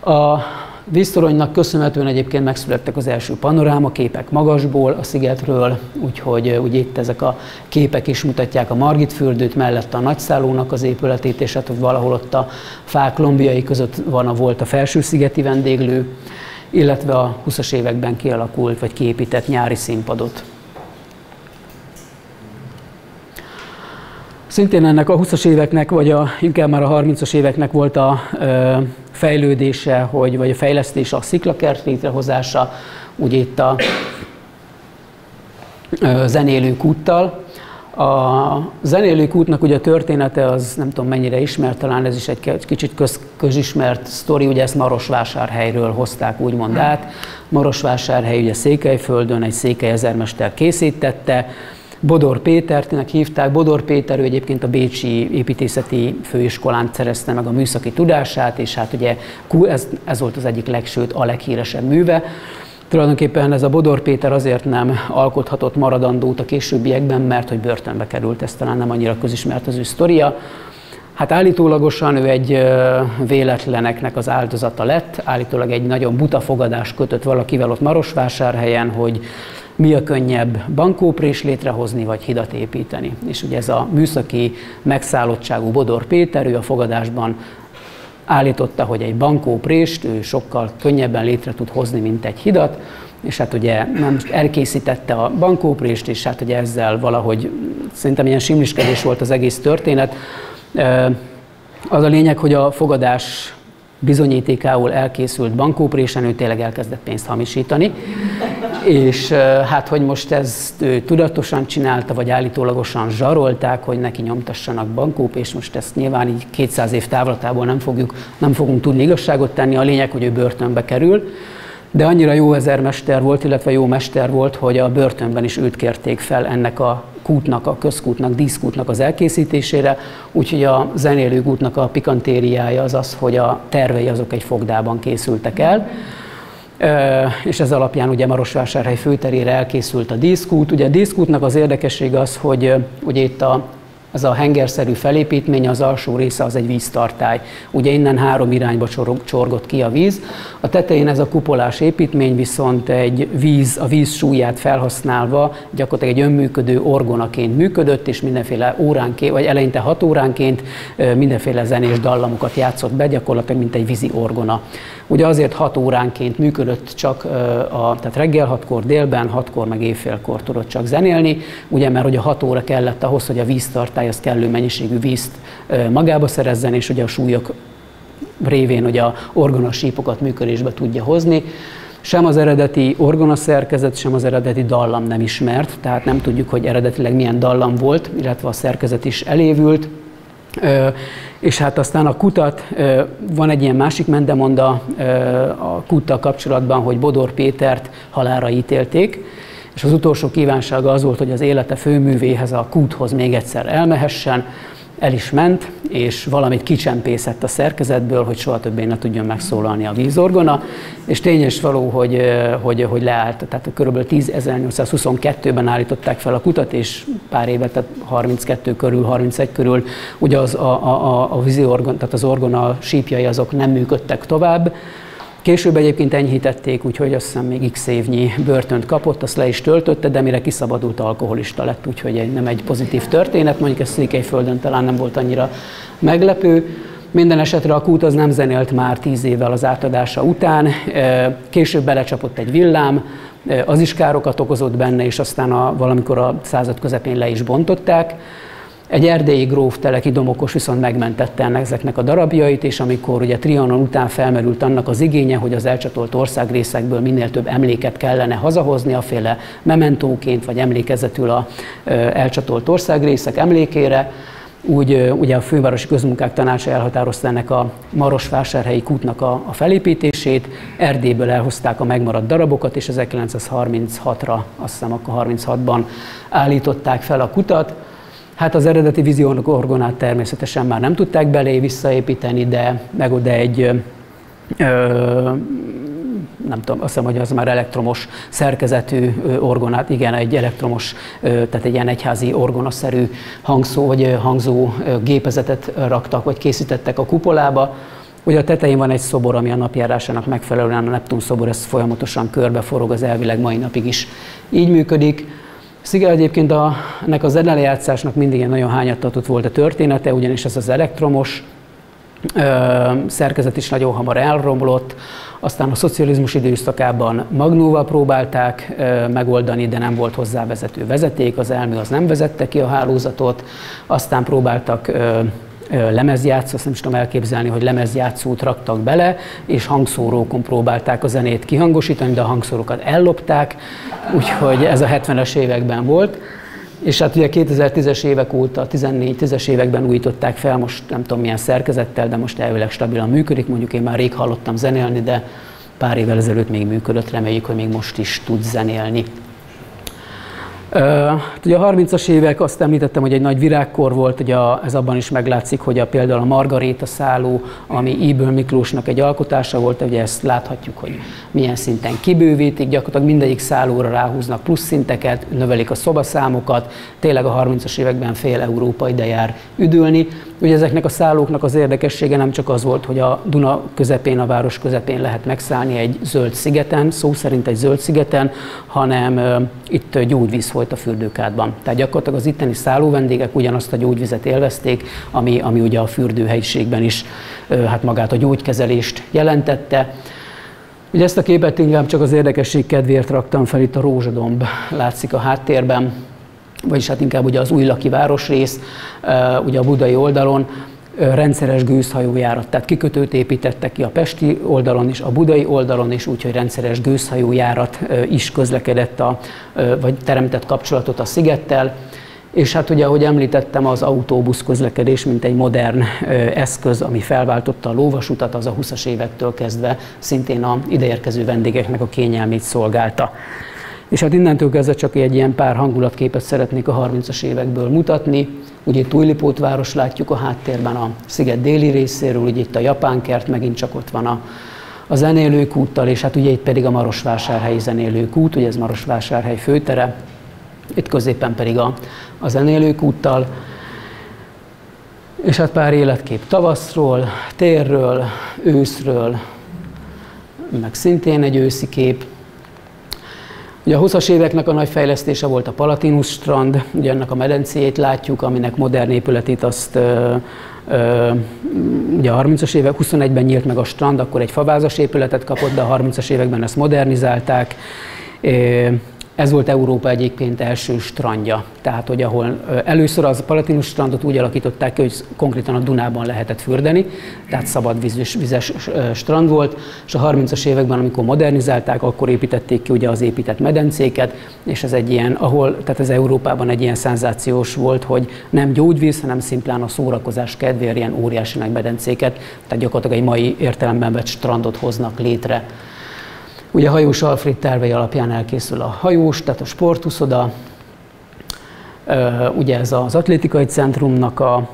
A víztoronynak köszönhetően egyébként megszülettek az első panorámaképek magasból a szigetről, úgyhogy ugye itt ezek a képek is mutatják a Margit fürdőt, mellett a nagyszállónak az épületét, és hát valahol ott a fák lombjai között van a volt a felső szigeti vendéglő, illetve a 20-as években kialakult vagy kiépített nyári színpadot. Szintén ennek a 20-as éveknek, vagy a, inkább már a 30-as éveknek volt a ö, fejlődése, hogy, vagy a fejlesztése, a sziklakert létrehozása, ugye itt a zenélők úttal. A zenélők útnak ugye a története az nem tudom mennyire ismert, talán ez is egy kicsit köz, közismert sztori, ugye ezt Marosvásárhelyről hozták úgymond át. Marosvásárhely ugye Székelyföldön egy székely ezermester készítette, Bodor Péternek hívták. Bodor Péter, ő egyébként a Bécsi építészeti főiskolán szerezte meg a műszaki tudását, és hát ugye ez, ez volt az egyik legsőt, a leghíresebb műve. Tulajdonképpen ez a Bodor Péter azért nem alkothatott maradandót a későbbiekben, mert hogy börtönbe került, ez talán nem annyira közismert az ő sztoria. Hát állítólagosan ő egy véletleneknek az áldozata lett, állítólag egy nagyon buta fogadás kötött valakivel ott Marosvásárhelyen, hogy mi a könnyebb bankóprés létrehozni, vagy hidat építeni. És ugye ez a műszaki megszállottságú Bodor Péter, ő a fogadásban állította, hogy egy bankóprést ő sokkal könnyebben létre tud hozni, mint egy hidat, és hát ugye nem elkészítette a bankóprést, és hát ugye ezzel valahogy szerintem ilyen simliskedés volt az egész történet. Az a lényeg, hogy a fogadás bizonyítékául elkészült bankóprésen ő tényleg elkezdett pénzt hamisítani, és hát, hogy most ezt ő tudatosan csinálta, vagy állítólagosan zsarolták, hogy neki nyomtassanak bankóp, és most ezt nyilván így 200 év távlatából nem, fogjuk, nem fogunk tudni igazságot tenni, a lényeg, hogy ő börtönbe kerül, de annyira jó ezermester volt, illetve jó mester volt, hogy a börtönben is őt kérték fel ennek a kútnak, a közkútnak, díszkútnak az elkészítésére, úgyhogy a zenélők útnak a pikantériája az az, hogy a tervei azok egy fogdában készültek el, és ez alapján ugye Marosvásárhely főterére elkészült a díszkút. Ugye a díszkútnak az érdekessége az, hogy ugye itt a Ez a hengerszerű felépítmény, az alsó része az egy víztartály. Ugye innen három irányba csorgott ki a víz. A tetején ez a kupolás építmény viszont egy víz, a víz súlyát felhasználva gyakorlatilag egy önműködő orgonaként működött, és mindenféle óránként, vagy eleinte hat óránként mindenféle zenés dallamokat játszott be, gyakorlatilag mint egy vízi orgona. Ugye azért 6 óránként működött csak, a, tehát reggel 6-kor, délben 6-kor, meg éjfélkor tudott csak zenélni, ugye mert hogy a 6 óra kellett ahhoz, hogy a víztartály az kellő mennyiségű vízt magába szerezzen, és ugye a súlyok révén hogy a orgonasípokat működésbe tudja hozni. Sem az eredeti orgonaszerkezet, sem az eredeti dallam nem ismert, tehát nem tudjuk, hogy eredetileg milyen dallam volt, illetve a szerkezet is elévült. És hát aztán a kutat, van egy ilyen másik mendemonda a kuttal kapcsolatban, hogy Bodor Pétert halára ítélték, és az utolsó kívánsága az volt, hogy az élete főművéhez, a kúthoz még egyszer elmehessen, el is ment, és valamit kicsempészett a szerkezetből, hogy soha többé ne tudjon megszólalni a vízorgona, és tényes való, hogy, hogy, hogy leállt, tehát kb. 10.1822-ben állították fel a kutat, és pár évet, tehát 32 körül, 31 körül, ugye az, a, a, a vízi orgon, tehát az orgona sípjai azok nem működtek tovább, Később egyébként enyhítették, úgyhogy azt hiszem még x évnyi börtönt kapott, azt le is töltötte, de mire kiszabadult alkoholista lett, úgyhogy egy, nem egy pozitív történet, mondjuk ez Székelyföldön talán nem volt annyira meglepő. Minden esetre a kút az nem zenélt már tíz évvel az átadása után, később belecsapott egy villám, az is károkat okozott benne, és aztán a, valamikor a század közepén le is bontották. Egy erdélyi gróf Teleki Domokos viszont megmentette ennek ezeknek a darabjait, és amikor ugye Trianon után felmerült annak az igénye, hogy az elcsatolt országrészekből minél több emléket kellene hazahozni, aféle mementóként vagy emlékezetül a elcsatolt országrészek emlékére, úgy ugye a Fővárosi Közmunkák Tanácsa elhatározta ennek a Marosvásárhelyi kútnak a, a felépítését, Erdélyből elhozták a megmaradt darabokat, és 1936-ra, azt hiszem akkor 36-ban állították fel a kutat, Hát az eredeti víziónak orgonát természetesen már nem tudták belé visszaépíteni, de meg oda egy ö, nem tudom, azt hiszem, hogy az már elektromos szerkezetű orgonát, igen, egy elektromos, tehát egy ilyen egyházi orgonaszerű hangszó, vagy hangzó gépezetet raktak, vagy készítettek a kupolába. Ugye a tetején van egy szobor, ami a napjárásának megfelelően a Neptun szobor, ez folyamatosan körbeforog, az elvileg mai napig is így működik. Sziget egyébként a, ennek a zenelejátszásnak mindig egy nagyon hányattatott volt a története, ugyanis ez az elektromos ö, szerkezet is nagyon hamar elromlott, aztán a szocializmus időszakában magnóval próbálták ö, megoldani, de nem volt hozzá vezető vezeték, az elmű az nem vezette ki a hálózatot, aztán próbáltak ö, lemezjátszó, azt nem is tudom elképzelni, hogy lemezjátszót raktak bele, és hangszórókon próbálták a zenét kihangosítani, de a hangszórókat ellopták, úgyhogy ez a 70-es években volt. És hát ugye 2010-es évek óta, 14-10-es években újították fel, most nem tudom milyen szerkezettel, de most elvileg stabilan működik. Mondjuk én már rég hallottam zenélni, de pár évvel ezelőtt még működött, reméljük, hogy még most is tud zenélni. Hát ugye a 30-as évek azt említettem, hogy egy nagy virágkor volt, ugye ez abban is meglátszik, hogy a, például a Margaréta szálló, ami Íből Miklósnak egy alkotása volt, ugye ezt láthatjuk, hogy milyen szinten kibővítik, gyakorlatilag mindegyik szállóra ráhúznak plusz szinteket, növelik a szobaszámokat, tényleg a 30-as években fél Európa ide jár üdülni. Ugye ezeknek a szállóknak az érdekessége nem csak az volt, hogy a Duna közepén, a város közepén lehet megszállni egy zöld szigeten, szó szerint egy zöld szigeten, hanem itt gyógyvíz folyt a fürdőkádban. Tehát gyakorlatilag az itteni szálló vendégek ugyanazt a gyógyvizet élvezték, ami, ami ugye a fürdőhelyiségben is hát magát a gyógykezelést jelentette. Ugye ezt a képet inkább csak az érdekesség kedvéért raktam fel, itt a rózsadomb látszik a háttérben, vagyis hát inkább ugye az új laki városrész, ugye a budai oldalon, rendszeres gőzhajójárat, tehát kikötőt építettek ki a pesti oldalon is, a budai oldalon is, úgyhogy rendszeres gőzhajójárat is közlekedett, a, vagy teremtett kapcsolatot a szigettel. És hát ugye, ahogy említettem, az autóbusz közlekedés, mint egy modern eszköz, ami felváltotta a lóvasutat, az a 20-as évektől kezdve szintén a ideérkező vendégeknek a kényelmét szolgálta. És hát innentől kezdve csak egy ilyen pár hangulatképet szeretnék a 30-as évekből mutatni. Ugye itt Újlipót város látjuk a háttérben a sziget déli részéről, ugye itt a Japán kert, megint csak ott van a, a zenélőkúttal, és hát ugye itt pedig a Marosvásárhelyi zenélőkút, ugye ez Marosvásárhely főtere, itt középen pedig a, a zenélőkúttal. És hát pár életkép tavaszról, térről, őszről, meg szintén egy őszi kép. Ugye a 20-as éveknek a nagy fejlesztése volt a Palatinus strand, ugye ennek a medencéjét látjuk, aminek modern épületét azt ö, ö, ugye a 30-as évek, 21-ben nyílt meg a strand, akkor egy favázas épületet kapott, de a 30-as években ezt modernizálták. Ez volt Európa egyébként első strandja. Tehát, hogy ahol először az Palatinus strandot úgy alakították hogy konkrétan a Dunában lehetett fürdeni, tehát szabad vízes, vizes strand volt, és a 30-as években, amikor modernizálták, akkor építették ki ugye az épített medencéket, és ez egy ilyen, ahol, tehát ez Európában egy ilyen szenzációs volt, hogy nem gyógyvíz, hanem szimplán a szórakozás kedvéért ilyen óriási nagy medencéket, tehát gyakorlatilag egy mai értelemben vett strandot hoznak létre Ugye hajós Alfred tervei alapján elkészül a hajós, tehát a sportuszoda, ugye ez az atlétikai centrumnak a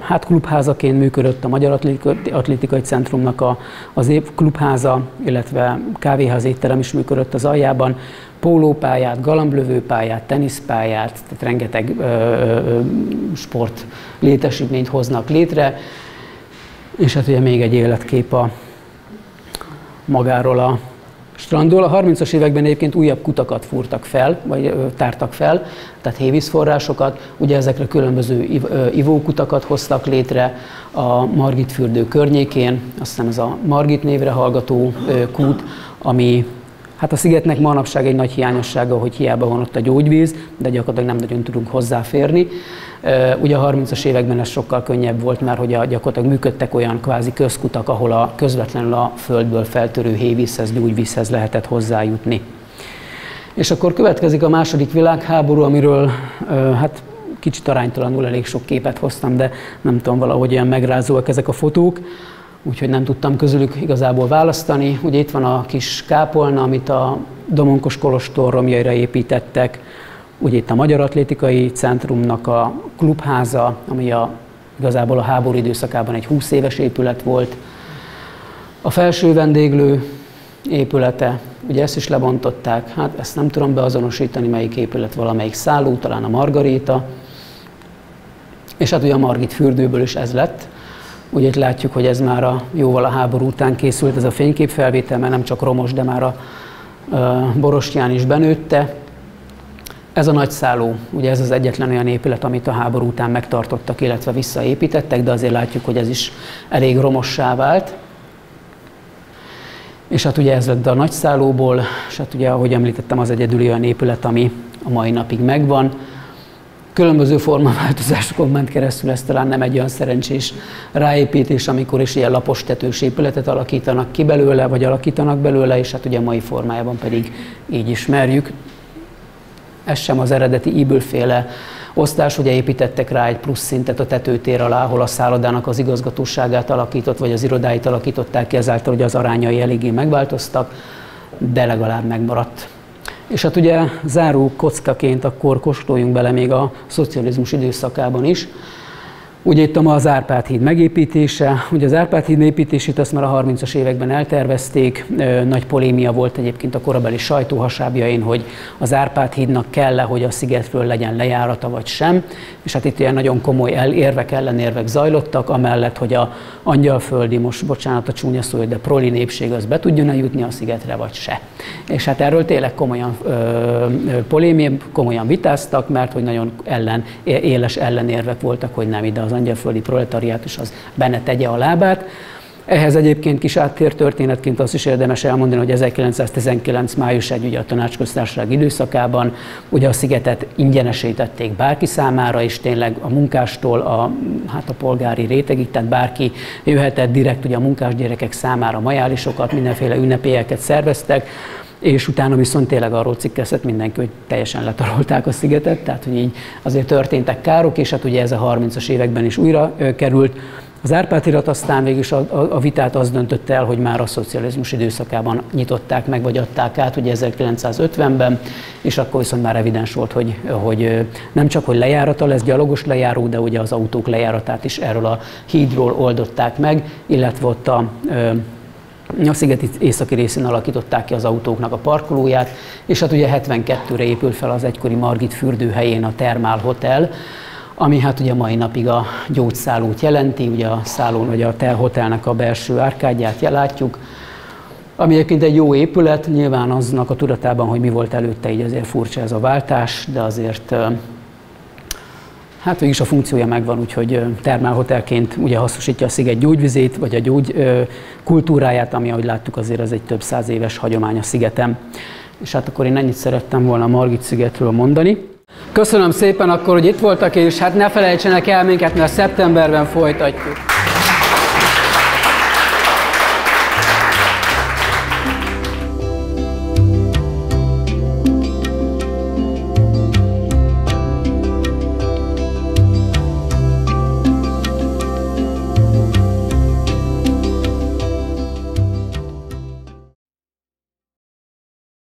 hát klubházaként működött a Magyar Atlétikai Centrumnak a, az év klubháza, illetve kávéház étterem is működött az aljában, pólópályát, galamblövőpályát, teniszpályát, tehát rengeteg ö, ö, sport létesítményt hoznak létre, és hát ugye még egy életkép a magáról a strandról. A 30-as években egyébként újabb kutakat fúrtak fel, vagy tártak fel, tehát hévízforrásokat. Ugye ezekre különböző ivókutakat hoztak létre a Margit fürdő környékén, aztán ez a Margit névre hallgató kút, ami Hát a szigetnek manapság egy nagy hiányossága, hogy hiába van ott a gyógyvíz, de gyakorlatilag nem nagyon tudunk hozzáférni. Ugye a 30-as években ez sokkal könnyebb volt, mert hogy a, gyakorlatilag működtek olyan kvázi közkutak, ahol a közvetlenül a földből feltörő hévízhez, gyógyvízhez lehetett hozzájutni. És akkor következik a második világháború, amiről hát kicsit aránytalanul elég sok képet hoztam, de nem tudom, valahogy olyan megrázóak ezek a fotók, úgyhogy nem tudtam közülük igazából választani. Ugye itt van a kis kápolna, amit a Domonkos Kolostor romjaira építettek, Ugye itt a Magyar Atlétikai Centrumnak a klubháza, ami a, igazából a háború időszakában egy 20 éves épület volt. A felső vendéglő épülete, ugye ezt is lebontották, hát ezt nem tudom beazonosítani, melyik épület, valamelyik szálló, talán a Margarita, és hát ugye a Margit fürdőből is ez lett. Ugye itt látjuk, hogy ez már a, jóval a háború után készült ez a fényképfelvétel, mert nem csak romos, de már a, a Borostyán is benőtte. Ez a nagyszálló, ugye ez az egyetlen olyan épület, amit a háború után megtartottak, illetve visszaépítettek, de azért látjuk, hogy ez is elég romossá vált. És hát ugye ez lett a nagyszállóból, és hát ugye, ahogy említettem, az egyedüli olyan épület, ami a mai napig megvan. Különböző formaváltozásokon ment keresztül, ez talán nem egy olyan szerencsés ráépítés, amikor is ilyen lapos tetős épületet alakítanak ki belőle, vagy alakítanak belőle, és hát ugye a mai formájában pedig így ismerjük ez sem az eredeti íbülféle osztás, ugye építettek rá egy plusz szintet a tetőtér alá, ahol a szállodának az igazgatóságát alakított, vagy az irodáit alakították ki, ezáltal ugye az arányai eléggé megváltoztak, de legalább megmaradt. És hát ugye záró kockaként akkor kóstoljunk bele még a szocializmus időszakában is, Ugye itt az Árpád híd megépítése, ugye az Árpád híd építését azt már a 30-as években eltervezték, nagy polémia volt egyébként a korabeli sajtóhasábjain, hogy az Árpád hídnak kell-e, hogy a szigetről legyen lejárata vagy sem, és hát itt ilyen nagyon komoly elérvek, ellenérvek zajlottak, amellett, hogy a angyalföldi, most bocsánat a csúnya szó, de proli népség az be tudjon jutni a szigetre vagy se. És hát erről tényleg komolyan polémia, komolyan vitáztak, mert hogy nagyon ellen, éles ellenérvek voltak, hogy nem ide az angyalföldi proletariátus az benne tegye a lábát. Ehhez egyébként kis áttér történetként azt is érdemes elmondani, hogy 1919. május 1 ugye a tanácsköztársaság időszakában ugye a szigetet ingyenesítették bárki számára, és tényleg a munkástól a, hát a polgári rétegig, tehát bárki jöhetett direkt ugye a munkás gyerekek számára majálisokat, mindenféle ünnepélyeket szerveztek, és utána viszont tényleg arról cikkezett mindenki, hogy teljesen letarolták a szigetet, tehát hogy így azért történtek károk, és hát ugye ez a 30-as években is újra került. Az Árpád aztán végül a, a, a vitát az döntött el, hogy már a szocializmus időszakában nyitották meg, vagy adták át, ugye 1950-ben, és akkor viszont már evidens volt, hogy, hogy nem csak, hogy lejárata lesz, gyalogos lejáró, de ugye az autók lejáratát is erről a hídról oldották meg, illetve ott a a szigeti északi részén alakították ki az autóknak a parkolóját, és hát ugye 72-re épül fel az egykori Margit fürdőhelyén a Termál Hotel, ami hát ugye mai napig a gyógyszállót jelenti, ugye a szállón vagy a Tel Hotelnek a belső árkádját látjuk, ami egyébként egy jó épület, nyilván aznak a tudatában, hogy mi volt előtte, így azért furcsa ez a váltás, de azért Hát végig a funkciója megvan, úgyhogy termálhotelként ugye hasznosítja a sziget gyógyvizét, vagy a gyógy kultúráját, ami ahogy láttuk azért az egy több száz éves hagyomány a szigetem. És hát akkor én ennyit szerettem volna a Margit szigetről mondani. Köszönöm szépen akkor, hogy itt voltak, és hát ne felejtsenek el minket, mert szeptemberben folytatjuk.